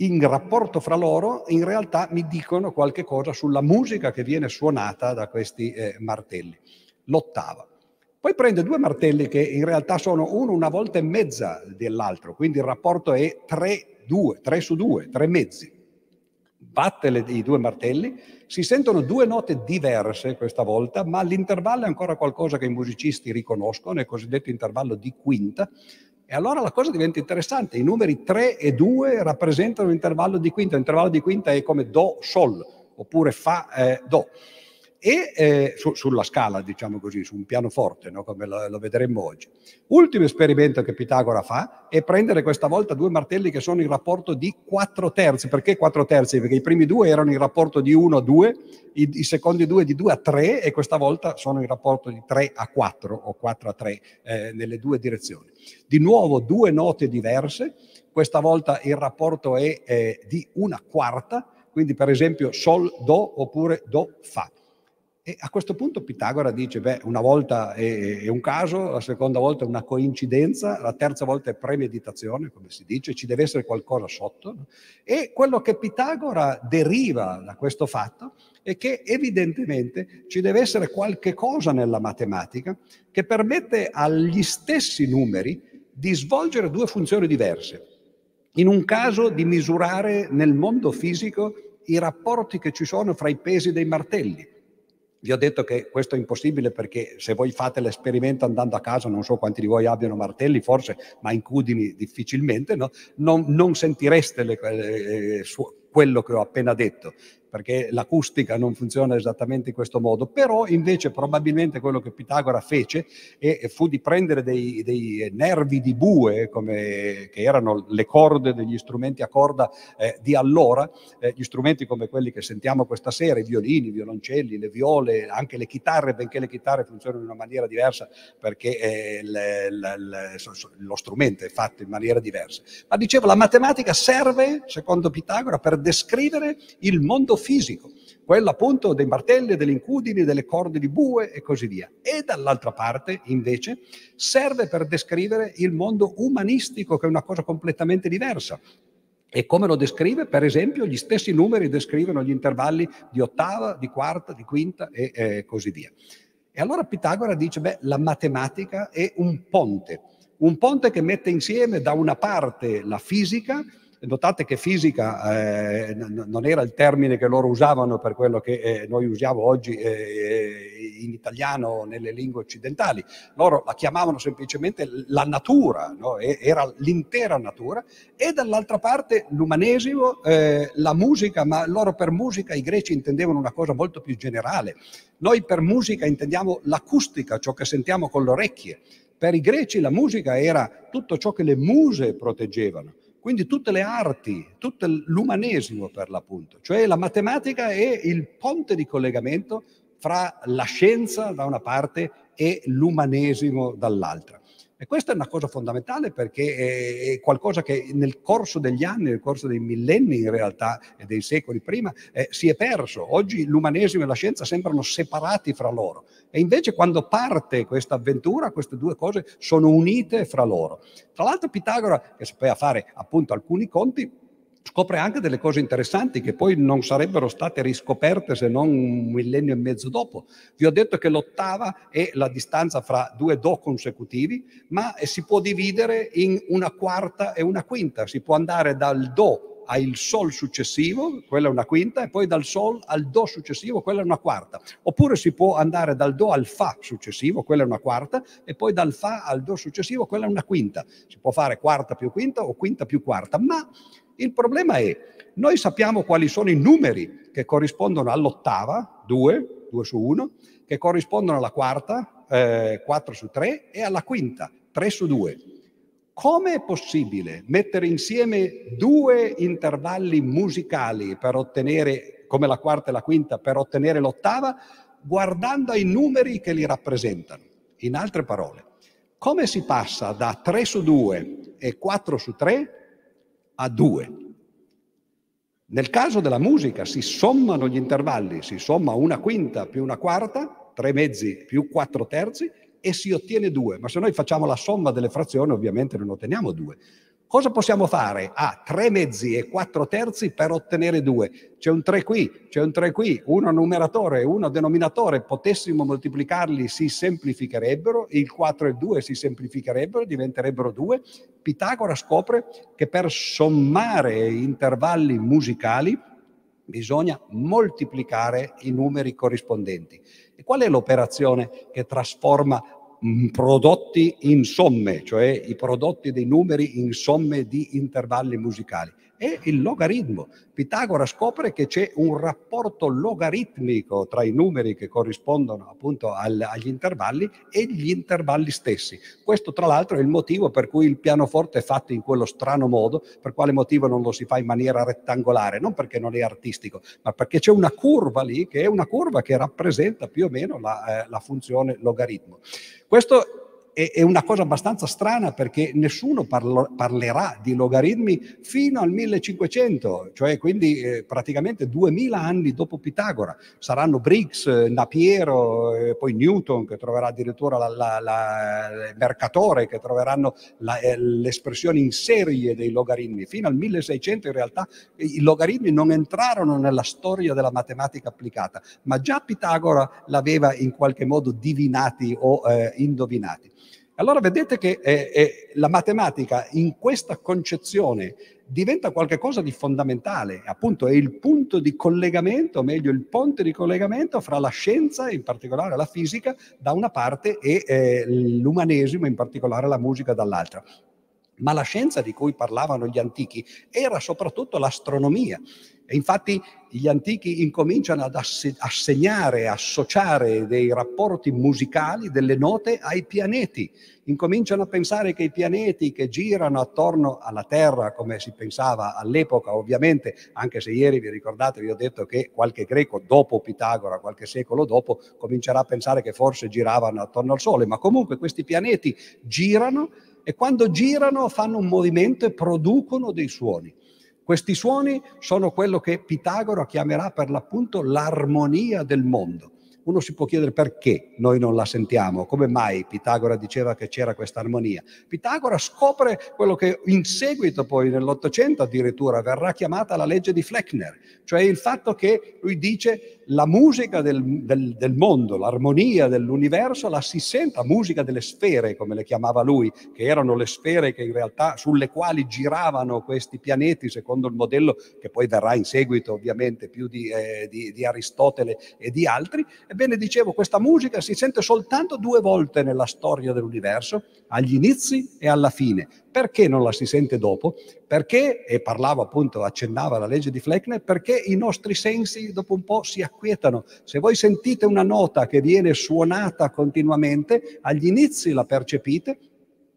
in rapporto fra loro in realtà mi dicono qualche cosa sulla musica che viene suonata da questi eh, martelli. L'ottava. Poi prende due martelli che in realtà sono uno una volta e mezza dell'altro, quindi il rapporto è 3, 2, 3 su 2, 3 mezzi. Batte le, i due martelli, si sentono due note diverse questa volta, ma l'intervallo è ancora qualcosa che i musicisti riconoscono, è il cosiddetto intervallo di quinta, e allora la cosa diventa interessante, i numeri 3 e 2 rappresentano l'intervallo di quinta, l'intervallo di quinta è come Do, Sol, oppure Fa, eh, Do e eh, su, sulla scala, diciamo così, su un pianoforte, no? come lo, lo, vedremo oggi. Ultimo esperimento che Pitagora fa è prendere questa volta due martelli che sono in rapporto di 4 terzi. Perché 4 terzi? Perché i primi due erano in rapporto di 1 a 2, i, i, secondi due di 2 a 3 e questa volta sono in rapporto di 3 a 4 o 4 a 3 eh, nelle due direzioni. Di nuovo due note diverse, questa volta il rapporto è eh, di una quarta, quindi per esempio Sol, Do oppure Do, Fa. E a questo punto Pitagora dice, beh, una volta è, è, un caso, la seconda volta è una coincidenza, la terza volta è premeditazione, come si dice, ci deve essere qualcosa sotto. E quello che Pitagora deriva da questo fatto è che evidentemente ci deve essere qualche cosa nella matematica che permette agli stessi numeri di svolgere due funzioni diverse. In un caso di misurare nel mondo fisico i rapporti che ci sono fra i pesi dei martelli Vi ho detto che questo è impossibile perché se voi fate l'esperimento andando a casa, non so quanti di voi abbiano martelli, forse, ma incudini difficilmente, no? non, non, sentireste le, eh, su, quello che ho appena detto perché l'acustica non funziona esattamente in questo modo, però invece probabilmente quello che Pitagora fece e fu di prendere dei, dei nervi di bue, come, che erano le corde degli strumenti a corda eh, di allora, eh, gli strumenti come quelli che sentiamo questa sera, i violini, i violoncelli, le viole, anche le chitarre, benché le chitarre funzionino in una maniera diversa perché eh, le, le, le, lo strumento è fatto in maniera diversa. Ma dicevo, la matematica serve, secondo Pitagora, per descrivere il mondo fisico, quello appunto dei martelli, delle incudini, delle corde di bue e così via. E dall'altra parte, invece, serve per descrivere il mondo umanistico, che è una cosa completamente diversa. E come lo descrive? Per esempio, gli stessi numeri descrivono gli intervalli di ottava, di quarta, di quinta e eh, così via. E allora Pitagora dice, beh, la matematica è un ponte, un ponte che mette insieme da una parte la fisica Notate che fisica eh, non era il termine che loro usavano per quello che eh, noi usiamo oggi eh, in italiano nelle lingue occidentali. Loro la chiamavano semplicemente la natura, no? era l'intera natura. E dall'altra parte l'umanesimo, eh, la musica, ma loro per musica i greci intendevano una cosa molto più generale. Noi per musica intendiamo l'acustica, ciò che sentiamo con le orecchie. Per i greci la musica era tutto ciò che le muse proteggevano. Quindi tutte le arti, tutto l'umanesimo per l'appunto, cioè la matematica è il ponte di collegamento fra la scienza da una parte e l'umanesimo dall'altra. E questa è una cosa fondamentale perché è qualcosa che nel corso degli anni, nel corso dei millenni in realtà e dei secoli prima eh, si è perso. Oggi l'umanesimo e la scienza sembrano separati fra loro e invece quando parte questa avventura queste due cose sono unite fra loro. Tra l'altro Pitagora, che sapeva fare appunto alcuni conti, scopre anche delle cose interessanti che poi non sarebbero state riscoperte se non un millennio e mezzo dopo. Vi ho detto che l'ottava è la distanza fra due do consecutivi, ma si può dividere in una quarta e una quinta. Si può andare dal do al sol successivo, quella è una quinta, e poi dal sol al do successivo, quella è una quarta. Oppure si può andare dal do al fa successivo, quella è una quarta, e poi dal fa al do successivo, quella è una quinta. Si può fare quarta più quinta o quinta più quarta, ma il problema è, noi sappiamo quali sono i numeri che corrispondono all'ottava, 2, 2 su 1, che corrispondono alla quarta, eh, 4 su 3, e alla quinta, 3 su 2. Come è possibile mettere insieme due intervalli musicali per ottenere, come la quarta e la quinta, per ottenere l'ottava, guardando ai numeri che li rappresentano? In altre parole, come si passa da 3 su 2 e 4 su 3 a 2. Nel caso della musica si sommano gli intervalli, si somma una quinta più una quarta, tre mezzi più quattro terzi e si ottiene 2. Ma se noi facciamo la somma delle frazioni ovviamente non otteniamo 2. Cosa possiamo fare? Ah, tre mezzi e quattro terzi per ottenere due. C'è un 3 qui, c'è un 3 qui, uno numeratore e uno denominatore. Potessimo moltiplicarli, si semplificherebbero, il 4 e il 2 si semplificherebbero, diventerebbero 2. Pitagora scopre che per sommare intervalli musicali bisogna moltiplicare i numeri corrispondenti. Qual è l'operazione che trasforma Mm, prodotti in somme, cioè i prodotti dei numeri in somme di intervalli musicali. È il logaritmo. Pitagora scopre che c'è un rapporto logaritmico tra i numeri che corrispondono appunto al, agli intervalli e gli intervalli stessi. Questo tra l'altro è il motivo per cui il pianoforte è fatto in quello strano modo, per quale motivo non lo si fa in maniera rettangolare, non perché non è artistico, ma perché c'è una curva lì che è una curva che rappresenta più o meno la, eh, la funzione logaritmo. Questo è, una cosa abbastanza strana perché nessuno parlo, parlerà di logaritmi fino al 1500, cioè quindi eh, praticamente 2000 anni dopo Pitagora. Saranno Briggs, Napiero, eh, poi Newton che troverà addirittura la, la, la, il Mercatore che troveranno eh, l'espressione in serie dei logaritmi. Fino al 1600 in realtà i logaritmi non entrarono nella storia della matematica applicata, ma già Pitagora l'aveva in qualche modo divinati o eh, indovinati. Allora vedete che eh, eh, la matematica in questa concezione diventa qualcosa di fondamentale, appunto è il punto di collegamento, o meglio il ponte di collegamento fra la scienza, in particolare la fisica, da una parte e eh, l'umanesimo, in particolare la musica, dall'altra. Ma la scienza di cui parlavano gli antichi era soprattutto l'astronomia. E infatti gli antichi incominciano ad assegnare, associare dei rapporti musicali, delle note ai pianeti. Incominciano a pensare che i pianeti che girano attorno alla Terra, come si pensava all'epoca, ovviamente, anche se ieri vi ricordate, vi ho detto che qualche greco dopo Pitagora, qualche secolo dopo, comincerà a pensare che forse giravano attorno al Sole, ma comunque questi pianeti girano e quando girano fanno un movimento e producono dei suoni. Questi suoni sono quello che Pitagora chiamerà per l'appunto l'armonia del mondo. Uno si può chiedere perché noi non la sentiamo, come mai Pitagora diceva che c'era questa armonia. Pitagora scopre quello che in seguito poi nell'Ottocento addirittura verrà chiamata la legge di Fleckner, cioè il fatto che lui dice la musica del, del, del mondo, l'armonia dell'universo la si sente, la musica delle sfere come le chiamava lui, che erano le sfere che in realtà sulle quali giravano questi pianeti secondo il modello che poi verrà in seguito ovviamente più di, eh, di, di Aristotele e di altri. Ebbene, dicevo, questa musica si sente soltanto due volte nella storia dell'universo, agli inizi e alla fine. Perché non la si sente dopo? Perché, e parlavo appunto, accennava la legge di Fleckner, perché i nostri sensi dopo un po' si acquietano. Se voi sentite una nota che viene suonata continuamente, agli inizi la percepite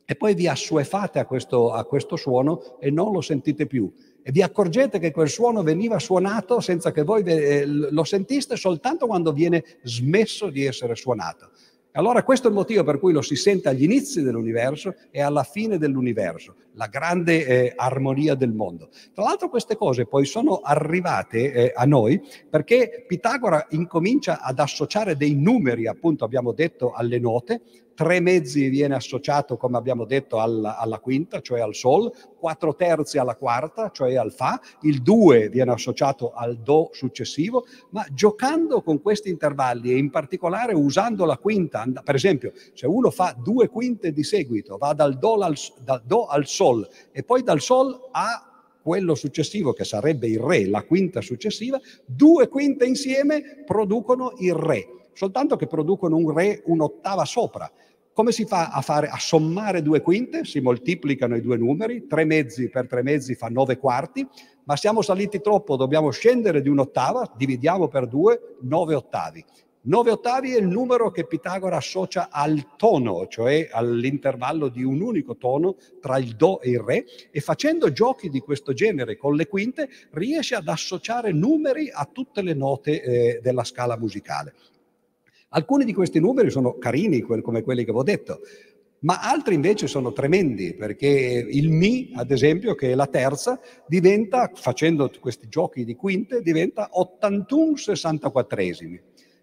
e poi vi assuefate a questo, a questo suono e non lo sentite più e vi accorgete che quel suono veniva suonato senza che voi eh, lo sentiste soltanto quando viene smesso di essere suonato. Allora questo è il motivo per cui lo si sente agli inizi dell'universo e alla fine dell'universo, la grande eh, armonia del mondo. Tra l'altro queste cose poi sono arrivate eh, a noi perché Pitagora incomincia ad associare dei numeri, appunto abbiamo detto, alle note, tre mezzi viene associato, come abbiamo detto, alla, alla, quinta, cioè al Sol, quattro terzi alla quarta, cioè al Fa, il due viene associato al Do successivo, ma giocando con questi intervalli e in particolare usando la quinta, per esempio, se uno fa due quinte di seguito, va dal Do al, dal do al Sol e poi dal Sol a quello successivo che sarebbe il Re, la quinta successiva, due quinte insieme producono il Re soltanto che producono un Re un'ottava sopra. Come si fa a, fare, a sommare due quinte? Si moltiplicano i due numeri, tre mezzi per tre mezzi fa nove quarti, ma siamo saliti troppo, dobbiamo scendere di un'ottava, dividiamo per due, nove ottavi. Nove ottavi è il numero che Pitagora associa al tono, cioè all'intervallo di un unico tono tra il Do e il Re, e facendo giochi di questo genere con le quinte riesce ad associare numeri a tutte le note eh, della scala musicale. Alcuni di questi numeri sono carini, come quelli che avevo detto, ma altri invece sono tremendi, perché il Mi, ad esempio, che è la terza, diventa, facendo questi giochi di quinte, diventa 81 64esimi.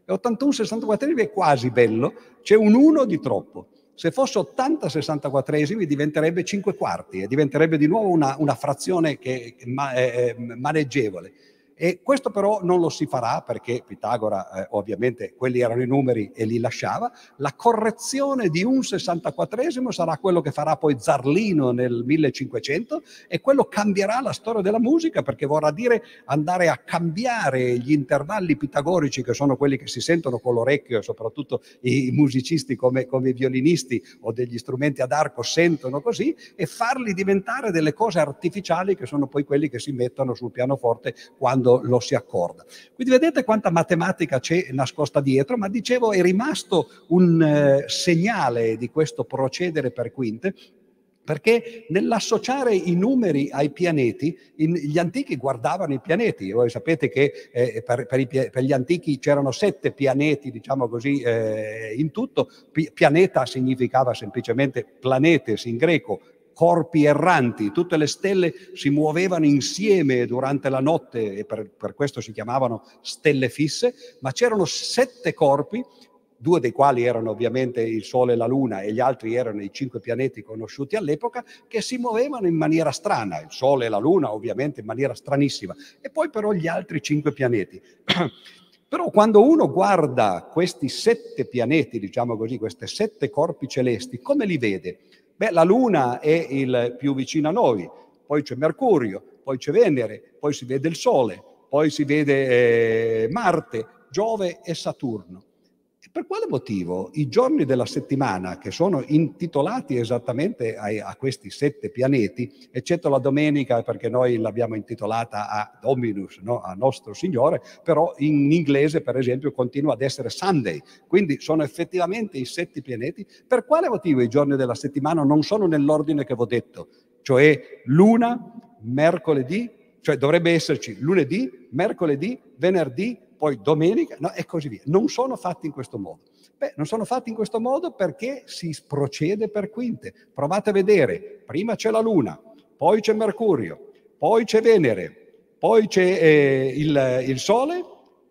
E 81 64esimi è quasi bello, c'è un 1 di troppo. Se fosse 80 64esimi diventerebbe 5 quarti e diventerebbe di nuovo una, una frazione che è maneggevole. E questo però non lo si farà perché Pitagora eh, ovviamente quelli erano i numeri e li lasciava. La correzione di un 64esimo sarà quello che farà poi Zarlino nel 1500 e quello cambierà la storia della musica perché vorrà dire andare a cambiare gli intervalli pitagorici che sono quelli che si sentono con l'orecchio e soprattutto i musicisti come, come i violinisti o degli strumenti ad arco sentono così e farli diventare delle cose artificiali che sono poi quelli che si mettono sul pianoforte quando quando lo si accorda. Quindi vedete quanta matematica c'è nascosta dietro, ma dicevo è rimasto un eh, segnale di questo procedere per quinte perché nell'associare i numeri ai pianeti, in, gli antichi guardavano i pianeti, voi sapete che eh, per, per, i, per, gli antichi c'erano sette pianeti, diciamo così, eh, in tutto, pianeta significava semplicemente planetes in greco, corpi erranti, tutte le stelle si muovevano insieme durante la notte e per, per questo si chiamavano stelle fisse, ma c'erano sette corpi due dei quali erano ovviamente il Sole e la Luna e gli altri erano i cinque pianeti conosciuti all'epoca, che si muovevano in maniera strana, il Sole e la Luna ovviamente in maniera stranissima, e poi però gli altri cinque pianeti. Però quando uno guarda questi sette pianeti, diciamo così, questi sette corpi celesti, come li vede? Beh, la Luna è il più vicino a noi, poi c'è Mercurio, poi c'è Venere, poi si vede il Sole, poi si vede eh, Marte, Giove e Saturno. Per quale motivo i giorni della settimana, che sono intitolati esattamente a, a, questi sette pianeti, eccetto la domenica perché noi l'abbiamo intitolata a Dominus, no? a nostro Signore, però in inglese per esempio continua ad essere Sunday, quindi sono effettivamente i sette pianeti, per quale motivo i giorni della settimana non sono nell'ordine che vi ho detto, cioè luna, mercoledì, cioè dovrebbe esserci lunedì, mercoledì, venerdì, poi domenica no, e così via. Non sono fatti in questo modo. Beh, non sono fatti in questo modo perché si procede per quinte. Provate a vedere, prima c'è la Luna, poi c'è Mercurio, poi c'è Venere, poi c'è eh, il, il Sole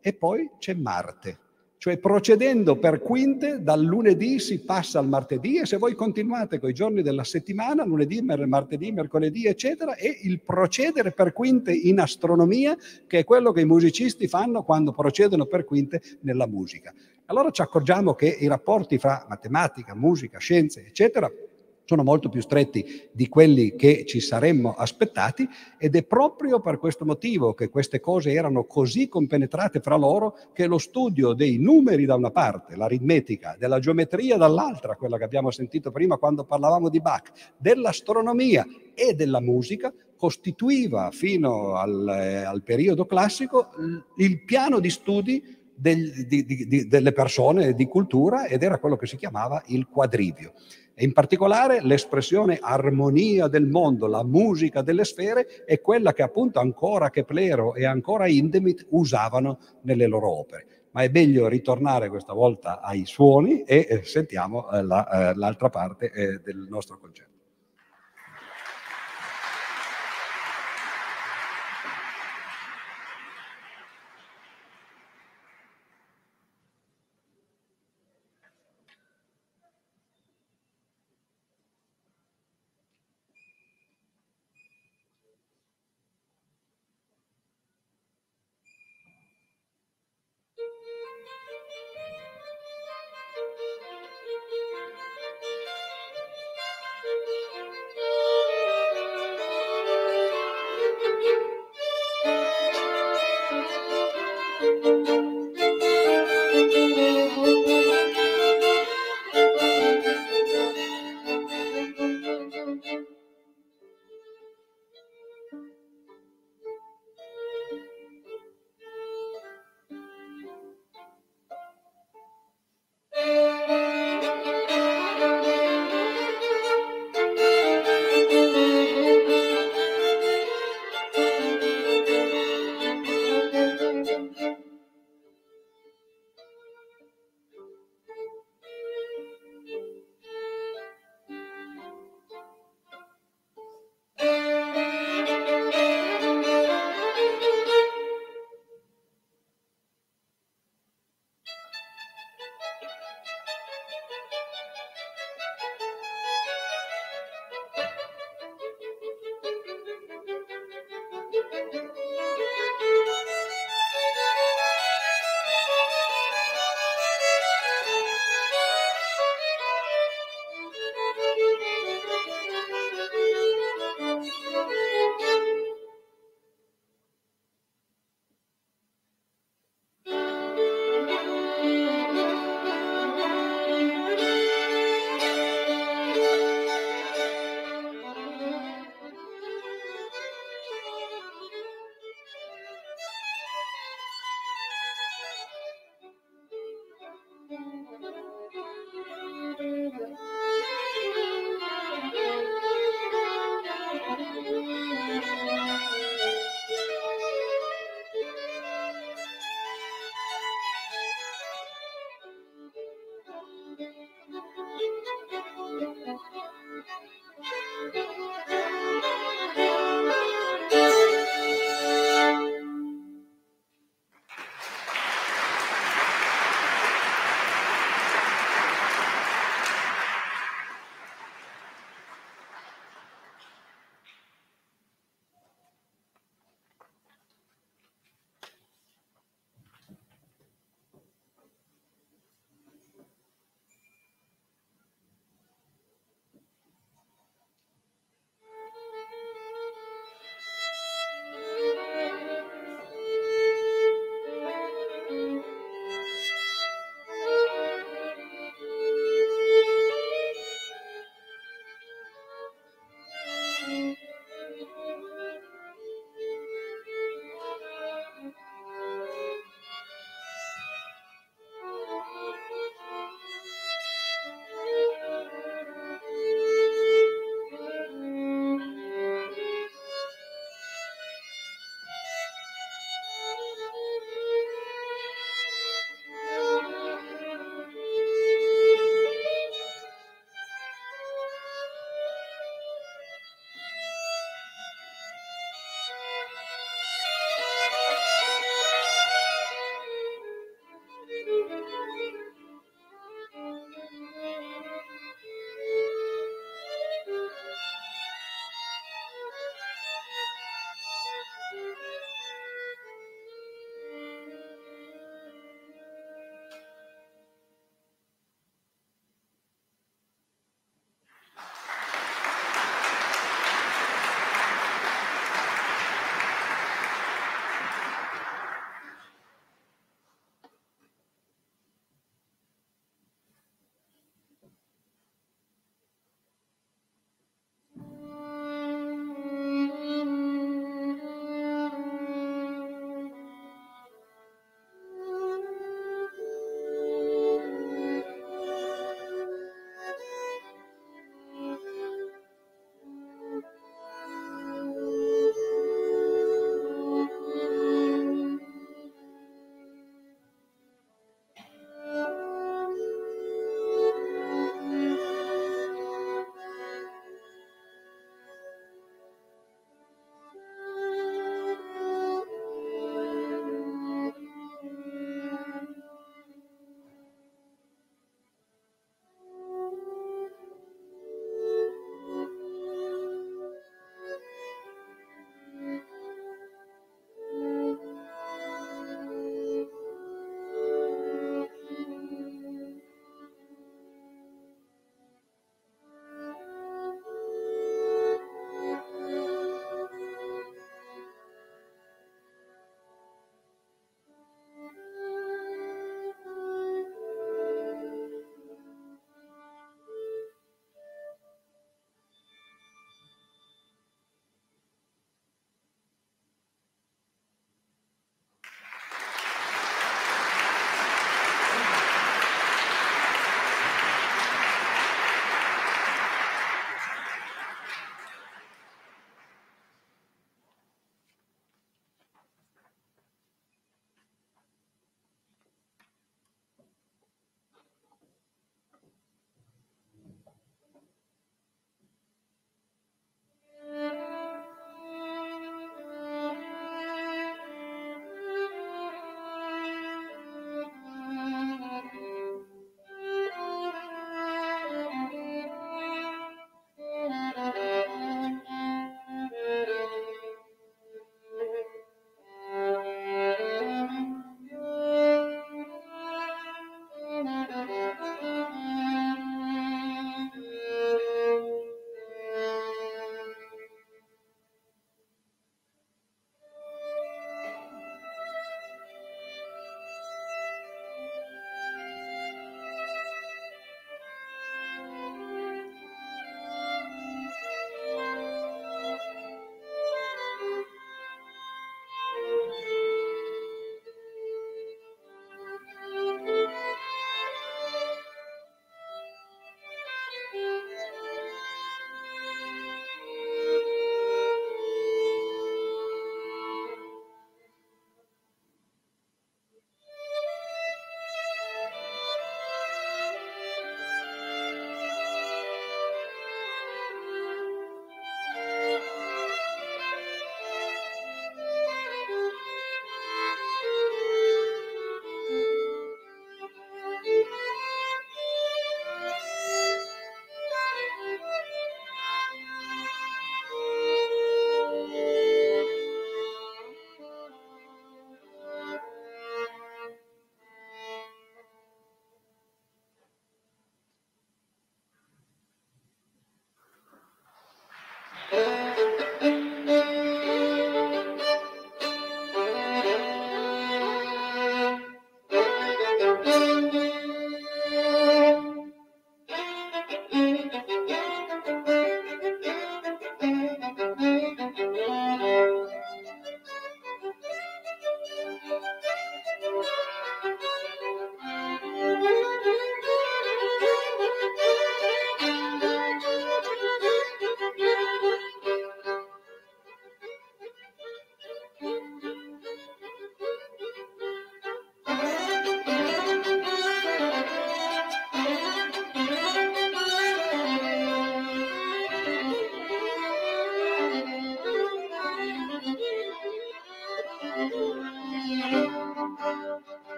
e poi c'è Marte. Cioè procedendo per quinte, dal lunedì si passa al martedì e se voi continuate con i giorni della settimana, lunedì, martedì, mercoledì, eccetera, e il procedere per quinte in astronomia, che è quello che i musicisti fanno quando procedono per quinte nella musica. Allora ci accorgiamo che i rapporti fra matematica, musica, scienze, eccetera, sono molto più stretti di quelli che ci saremmo aspettati ed è proprio per questo motivo che queste cose erano così compenetrate fra loro che lo studio dei numeri da una parte, l'aritmetica, della geometria dall'altra, quella che abbiamo sentito prima quando parlavamo di Bach, dell'astronomia e della musica, costituiva fino al, eh, al periodo classico il piano di studi del, di, di, delle persone di cultura ed era quello che si chiamava il quadrivio e in particolare l'espressione armonia del mondo, la musica delle sfere, è quella che appunto ancora Keplero e ancora Indemit usavano nelle loro opere. Ma è meglio ritornare questa volta ai suoni e eh, sentiamo eh, eh, l'altra parte del nostro concerto.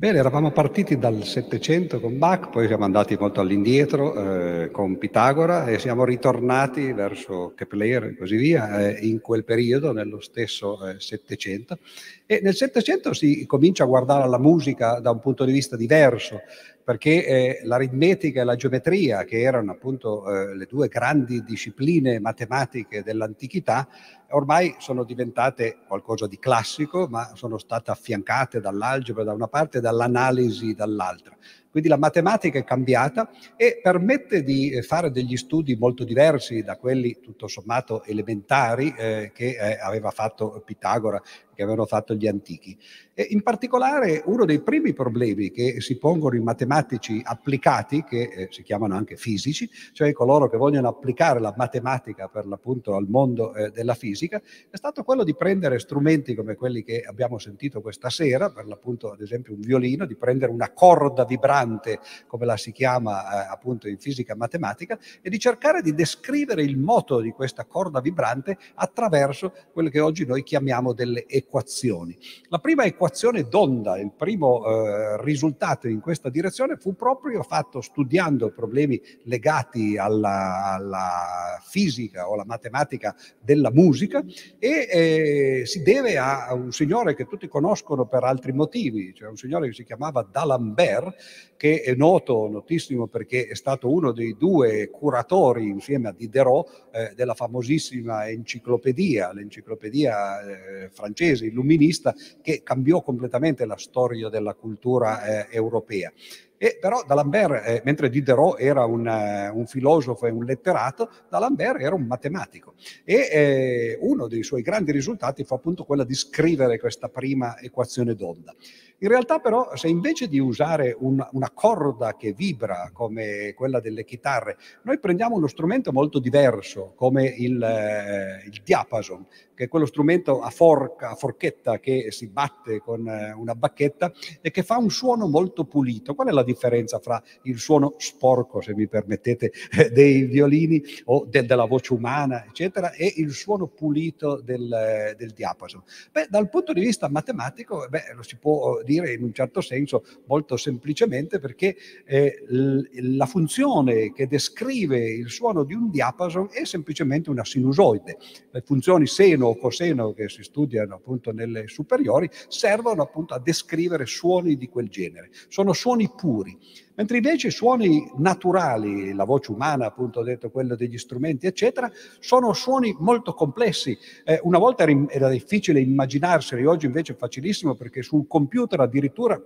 Bene, eravamo partiti dal Settecento con Bach, poi siamo andati molto all'indietro eh, con Pitagora e siamo ritornati verso Kepler e così via eh, in quel periodo, nello stesso eh, Settecento. E nel Settecento si comincia a guardare la musica da un punto di vista diverso, perché eh, l'aritmetica e la geometria, che erano appunto eh, le due grandi discipline matematiche dell'antichità, ormai sono diventate qualcosa di classico, ma sono state affiancate dall'algebra da una parte e dall'analisi dall'altra. Quindi la matematica è cambiata e permette di eh, fare degli studi molto diversi da quelli tutto sommato elementari eh, che eh, aveva fatto Pitagora, che avevano fatto gli antichi. E in particolare uno dei primi problemi che si pongono i matematici applicati, che eh, si chiamano anche fisici, cioè coloro che vogliono applicare la matematica per l'appunto al mondo eh, della fisica, è stato quello di prendere strumenti come quelli che abbiamo sentito questa sera, per l'appunto ad esempio un violino, di prendere una corda vibrante, come la si chiama eh, appunto in fisica matematica, e di cercare di descrivere il moto di questa corda vibrante attraverso quelle che oggi noi chiamiamo delle equazioni. La prima equazione d'onda, il primo eh, risultato in questa direzione fu proprio fatto studiando problemi legati alla, alla fisica o alla matematica della musica e eh, si deve a un signore che tutti conoscono per altri motivi, cioè un signore che si chiamava D'Alembert, che è noto, notissimo perché è stato uno dei due curatori insieme a Diderot eh, della famosissima enciclopedia, l'enciclopedia eh, francese illuminista che cambiò completamente la storia della cultura eh, europea. E però D'Alembert, eh, mentre Diderot era un, uh, un, filosofo e un letterato, D'Alembert era un matematico. E eh, uno dei suoi grandi risultati fu appunto quello di scrivere questa prima equazione d'onda. In realtà però se invece di usare un, una corda che vibra come quella delle chitarre, noi prendiamo uno strumento molto diverso come il, eh, il diapason, che è quello strumento a forca, a forchetta che si batte con eh, una bacchetta e che fa un suono molto pulito. Qual è la differenza fra il suono sporco, se mi permettete, eh, dei violini o de, della voce umana, eccetera, e il suono pulito del, eh, del diapason? Beh, dal punto di vista matematico, beh, lo si può dire in un certo senso molto semplicemente perché eh, la funzione che descrive il suono di un diapason è semplicemente una sinusoide. Le funzioni seno o coseno che si studiano appunto nelle superiori servono appunto a descrivere suoni di quel genere. Sono suoni puri. Mentre invece i suoni naturali, la voce umana, appunto ho detto quello degli strumenti, eccetera, sono suoni molto complessi. Eh, una volta era, era difficile immaginarseli, oggi invece è facilissimo perché sul computer addirittura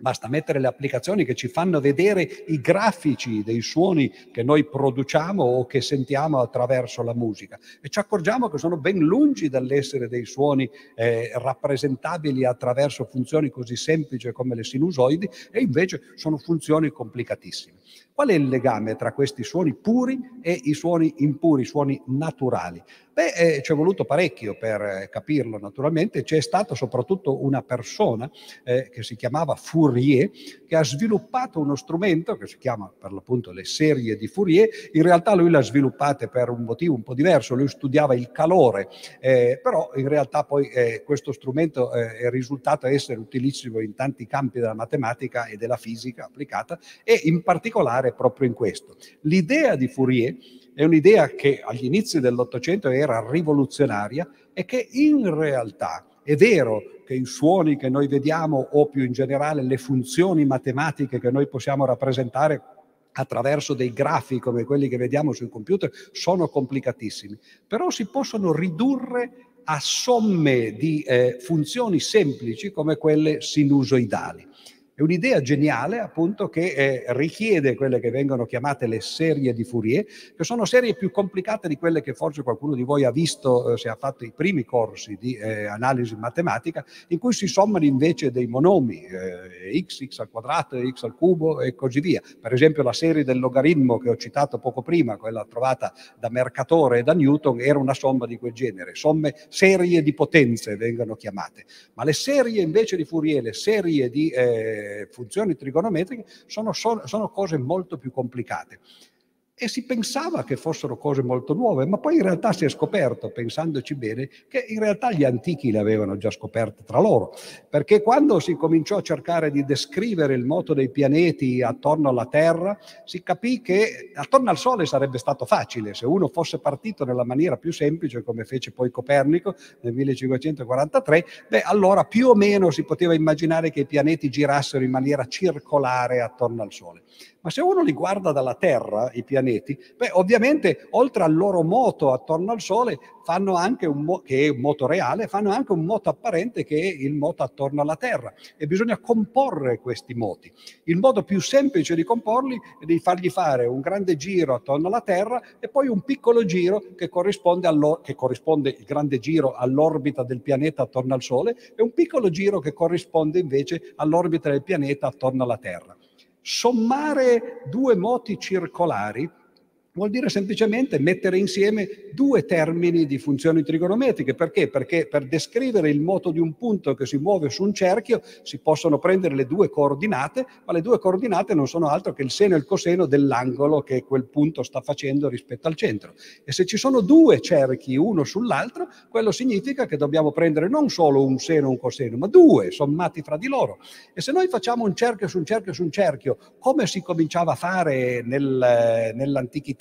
Basta mettere le applicazioni che ci fanno vedere i grafici dei suoni che noi produciamo o che sentiamo attraverso la musica e ci accorgiamo che sono ben lungi dall'essere dei suoni eh, rappresentabili attraverso funzioni così semplici come le sinusoidi e invece sono funzioni complicatissime. Qual è il legame tra questi suoni puri e i suoni impuri, i suoni naturali? Beh, eh, ci è voluto parecchio per eh, capirlo naturalmente, c'è stata soprattutto una persona eh, che si chiamava Fourier che ha sviluppato uno strumento che si chiama per l'appunto le serie di Fourier, in realtà lui l'ha sviluppate per un motivo un po' diverso, lui studiava il calore, eh, però in realtà poi eh, questo strumento eh, è risultato essere utilissimo in tanti campi della matematica e della fisica applicata e in particolare proprio in questo. L'idea di Fourier è un'idea che agli inizi dell'Ottocento era rivoluzionaria e che in realtà è vero che i suoni che noi vediamo o più in generale le funzioni matematiche che noi possiamo rappresentare attraverso dei grafi come quelli che vediamo sui computer sono complicatissimi, però si possono ridurre a somme di eh, funzioni semplici come quelle sinusoidali. È un'idea geniale appunto che eh, richiede quelle che vengono chiamate le serie di Fourier, che sono serie più complicate di quelle che forse qualcuno di voi ha visto eh, se ha fatto i primi corsi di eh, analisi matematica, in cui si sommano invece dei monomi, eh, x, x al quadrato, x al cubo e così via. Per esempio la serie del logaritmo che ho citato poco prima, quella trovata da Mercatore e da Newton, era una somma di quel genere. Somme, serie di potenze vengono chiamate. Ma le serie invece di Fourier, le serie di eh, funzioni trigonometriche sono, sono, cose molto più complicate. E si pensava che fossero cose molto nuove, ma poi in realtà si è scoperto, pensandoci bene, che in realtà gli antichi le avevano già scoperte tra loro, perché quando si cominciò a cercare di descrivere il moto dei pianeti attorno alla Terra, si capì che attorno al Sole sarebbe stato facile, se uno fosse partito nella maniera più semplice, come fece poi Copernico nel 1543, beh, allora più o meno si poteva immaginare che i pianeti girassero in maniera circolare attorno al Sole. Ma se uno li guarda dalla Terra, i pianeti, beh, ovviamente oltre al loro moto attorno al Sole, fanno anche un mo- che è un moto reale, fanno anche un moto apparente che è il moto attorno alla Terra e bisogna comporre questi moti. Il modo più semplice di comporli è di fargli fare un grande giro attorno alla Terra e poi un piccolo giro che corrisponde, che corrisponde il grande giro all'orbita del pianeta attorno al Sole e un piccolo giro che corrisponde invece all'orbita del pianeta attorno alla Terra. Sommare due moti circolari vuol dire semplicemente mettere insieme due termini di funzioni trigonometriche. Perché? Perché per descrivere il moto di un punto che si muove su un cerchio si possono prendere le due coordinate, ma le due coordinate non sono altro che il seno e il coseno dell'angolo che quel punto sta facendo rispetto al centro. E se ci sono due cerchi uno sull'altro, quello significa che dobbiamo prendere non solo un seno e un coseno, ma due sommati fra di loro. E se noi facciamo un cerchio su un cerchio su un cerchio, come si cominciava a fare nel, nell'antichità,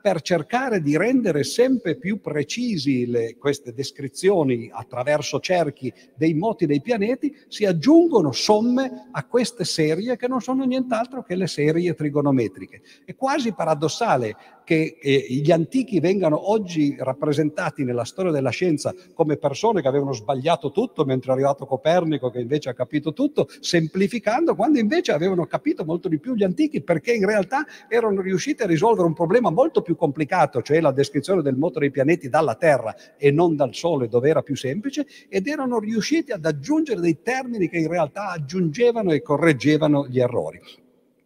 per cercare di rendere sempre più precisi le, queste descrizioni attraverso cerchi dei moti dei pianeti, si aggiungono somme a queste serie che non sono nient'altro che le serie trigonometriche. È quasi paradossale che eh, gli antichi vengano oggi rappresentati nella storia della scienza come persone che avevano sbagliato tutto, mentre è arrivato Copernico che invece ha capito tutto, semplificando, quando invece avevano capito molto di più gli antichi, perché in realtà erano riusciti a risolvere un problema molto più complicato, cioè la descrizione del moto dei pianeti dalla Terra e non dal Sole, dove era più semplice, ed erano riusciti ad aggiungere dei termini che in realtà aggiungevano e correggevano gli errori.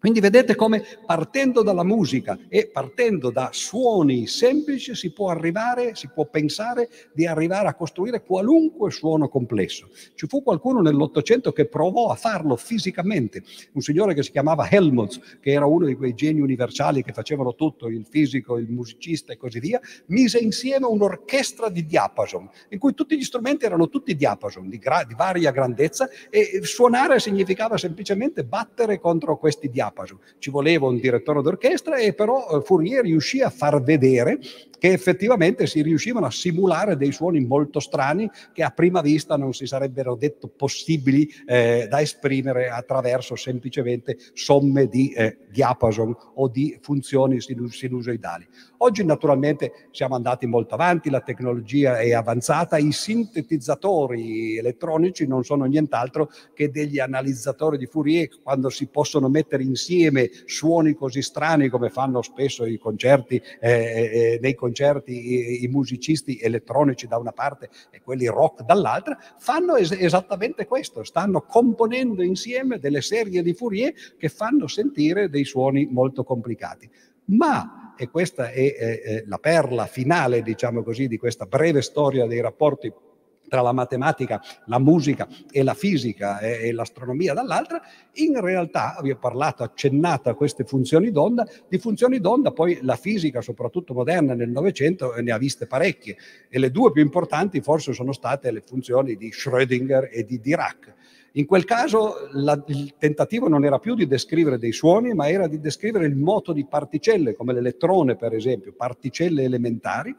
Quindi vedete come partendo dalla musica e partendo da suoni semplici si può arrivare, si può pensare di arrivare a costruire qualunque suono complesso. Ci fu qualcuno nell'Ottocento che provò a farlo fisicamente, un signore che si chiamava Helmholtz, che era uno di quei geni universali che facevano tutto, il fisico, il musicista e così via, mise insieme un'orchestra di diapason, in cui tutti gli strumenti erano tutti diapason, di, gra- di varia grandezza, e suonare significava semplicemente battere contro questi diapason diapason. Ci voleva un direttore d'orchestra e però eh, Fourier riuscì a far vedere che effettivamente si riuscivano a simulare dei suoni molto strani che a prima vista non si sarebbero detto possibili eh, da esprimere attraverso semplicemente somme di eh, diapason o di funzioni sinus- sinusoidali. Oggi naturalmente siamo andati molto avanti, la tecnologia è avanzata, i sintetizzatori elettronici non sono nient'altro che degli analizzatori di Fourier quando si possono mettere insieme suoni così strani come fanno spesso i concerti, eh, eh, nei concerti i, i, musicisti elettronici da una parte e quelli rock dall'altra, fanno es- esattamente questo, stanno componendo insieme delle serie di Fourier che fanno sentire dei suoni molto complicati. Ma e questa è, è, la perla finale, diciamo così, di questa breve storia dei rapporti tra la matematica, la musica e la fisica e, e l'astronomia dall'altra, in realtà, vi ho parlato, accennato a queste funzioni d'onda, di funzioni d'onda poi la fisica, soprattutto moderna nel Novecento, ne ha viste parecchie e le due più importanti forse sono state le funzioni di Schrödinger e di Dirac. In quel caso la, il tentativo non era più di descrivere dei suoni, ma era di descrivere il moto di particelle, come l'elettrone per esempio, particelle elementari,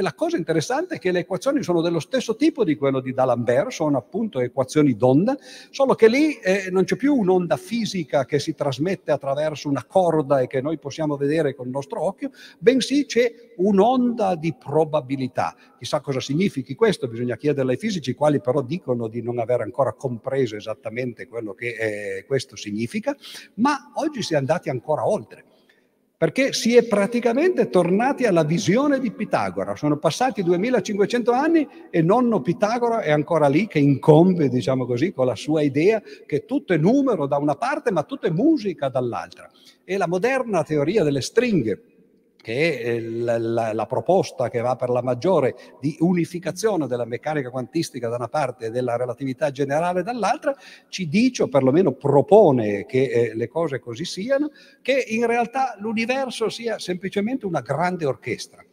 e la cosa interessante è che le equazioni sono dello stesso tipo di quello di D'Alembert, sono appunto equazioni d'onda, solo che lì eh, non c'è più un'onda fisica che si trasmette attraverso una corda e che noi possiamo vedere con il nostro occhio, bensì c'è un'onda di probabilità. Chissà cosa significhi questo, bisogna chiederlo ai fisici, i quali però dicono di non aver ancora compreso esattamente quello che eh, questo significa, ma oggi si è andati ancora oltre perché si è praticamente tornati alla visione di Pitagora. Sono passati 2500 anni e nonno Pitagora è ancora lì che incombe, diciamo così, con la sua idea che tutto è numero da una parte ma tutto è musica dall'altra. E la moderna teoria delle stringhe che è la, la, la, proposta che va per la maggiore di unificazione della meccanica quantistica da una parte e della relatività generale dall'altra, ci dice o perlomeno propone che eh, le cose così siano, che in realtà l'universo sia semplicemente una grande orchestra.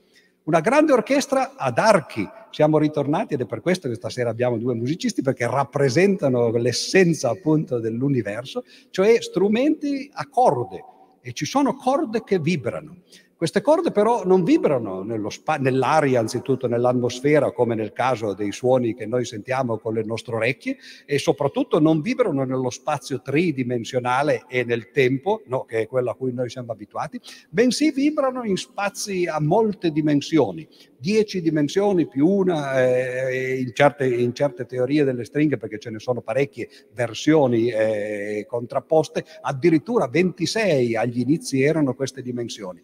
Una grande orchestra ad archi. Siamo ritornati ed è per questo che stasera abbiamo due musicisti perché rappresentano l'essenza appunto dell'universo, cioè strumenti a corde e ci sono corde che vibrano. Queste corde però non vibrano spa- nell'aria, anzitutto nell'atmosfera, come nel caso dei suoni che noi sentiamo con le nostre orecchie, e soprattutto non vibrano nello spazio tridimensionale e nel tempo, no, che è quello a cui noi siamo abituati, bensì vibrano in spazi a molte dimensioni, dieci dimensioni più una eh, in, certe, in, certe, teorie delle stringhe, perché ce ne sono parecchie versioni eh, contrapposte, addirittura 26 agli inizi erano queste dimensioni.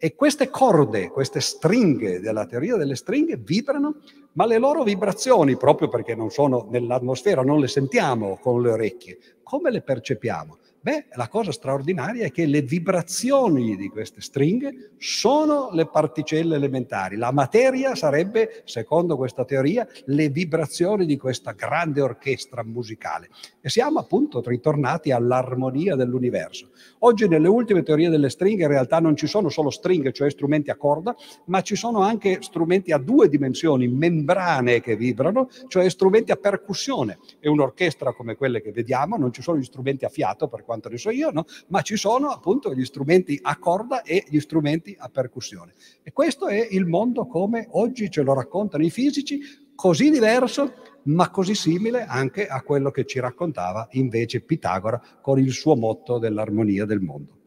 E queste corde, queste stringhe della teoria delle stringhe vibrano, ma le loro vibrazioni, proprio perché non sono nell'atmosfera, non le sentiamo con le orecchie, come le percepiamo? Beh, la cosa straordinaria è che le vibrazioni di queste stringhe sono le particelle elementari. La materia sarebbe, secondo questa teoria, le vibrazioni di questa grande orchestra musicale. E siamo appunto ritornati all'armonia dell'universo. Oggi nelle ultime teorie delle stringhe in realtà non ci sono solo stringhe, cioè strumenti a corda, ma ci sono anche strumenti a due dimensioni, membrane che vibrano, cioè strumenti a percussione. E un'orchestra come quelle che vediamo, non ci sono gli strumenti a fiato, per quanto ne so io, no? ma ci sono appunto gli strumenti a corda e gli strumenti a percussione. E questo è il mondo come oggi ce lo raccontano i fisici, così diverso, ma così simile anche a quello che ci raccontava invece Pitagora con il suo motto dell'armonia del mondo.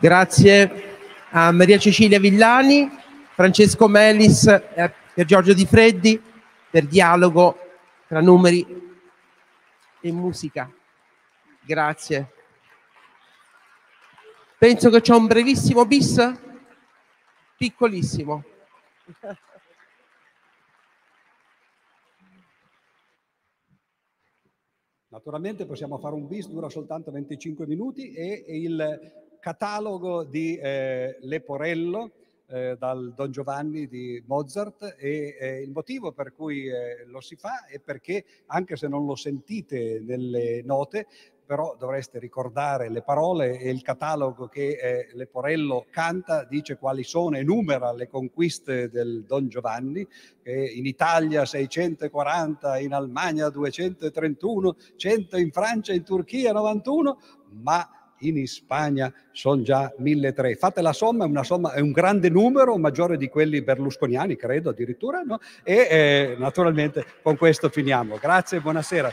Grazie a Maria Cecilia Villani, Francesco Melis e a Giorgio Di Freddi per dialogo tra numeri e musica. Grazie. Penso che c'è un brevissimo bis, piccolissimo. Naturalmente possiamo fare un bis, dura soltanto 25 minuti e il catalogo di eh, Leporello eh, dal Don Giovanni di Mozart e eh, il motivo per cui eh, lo si fa è perché anche se non lo sentite nelle note però dovreste ricordare le parole e il catalogo che eh, Leporello canta, dice quali sono, enumera le conquiste del Don Giovanni, che in Italia 640, in Almania 231, 100 in Francia, in Turchia 91, ma in Spagna sono già 1.300. Fate la somma, è, somma, è un grande numero, maggiore di quelli berlusconiani, credo addirittura, no? e eh, naturalmente con questo finiamo. Grazie buonasera.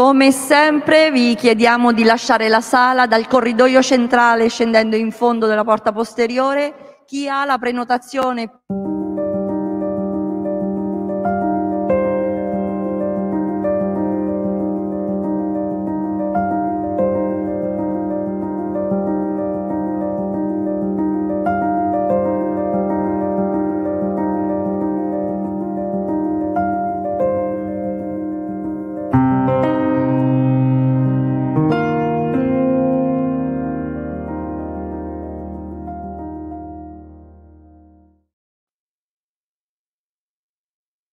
Come sempre vi chiediamo di lasciare la sala dal corridoio centrale scendendo in fondo della porta posteriore. Chi ha la prenotazione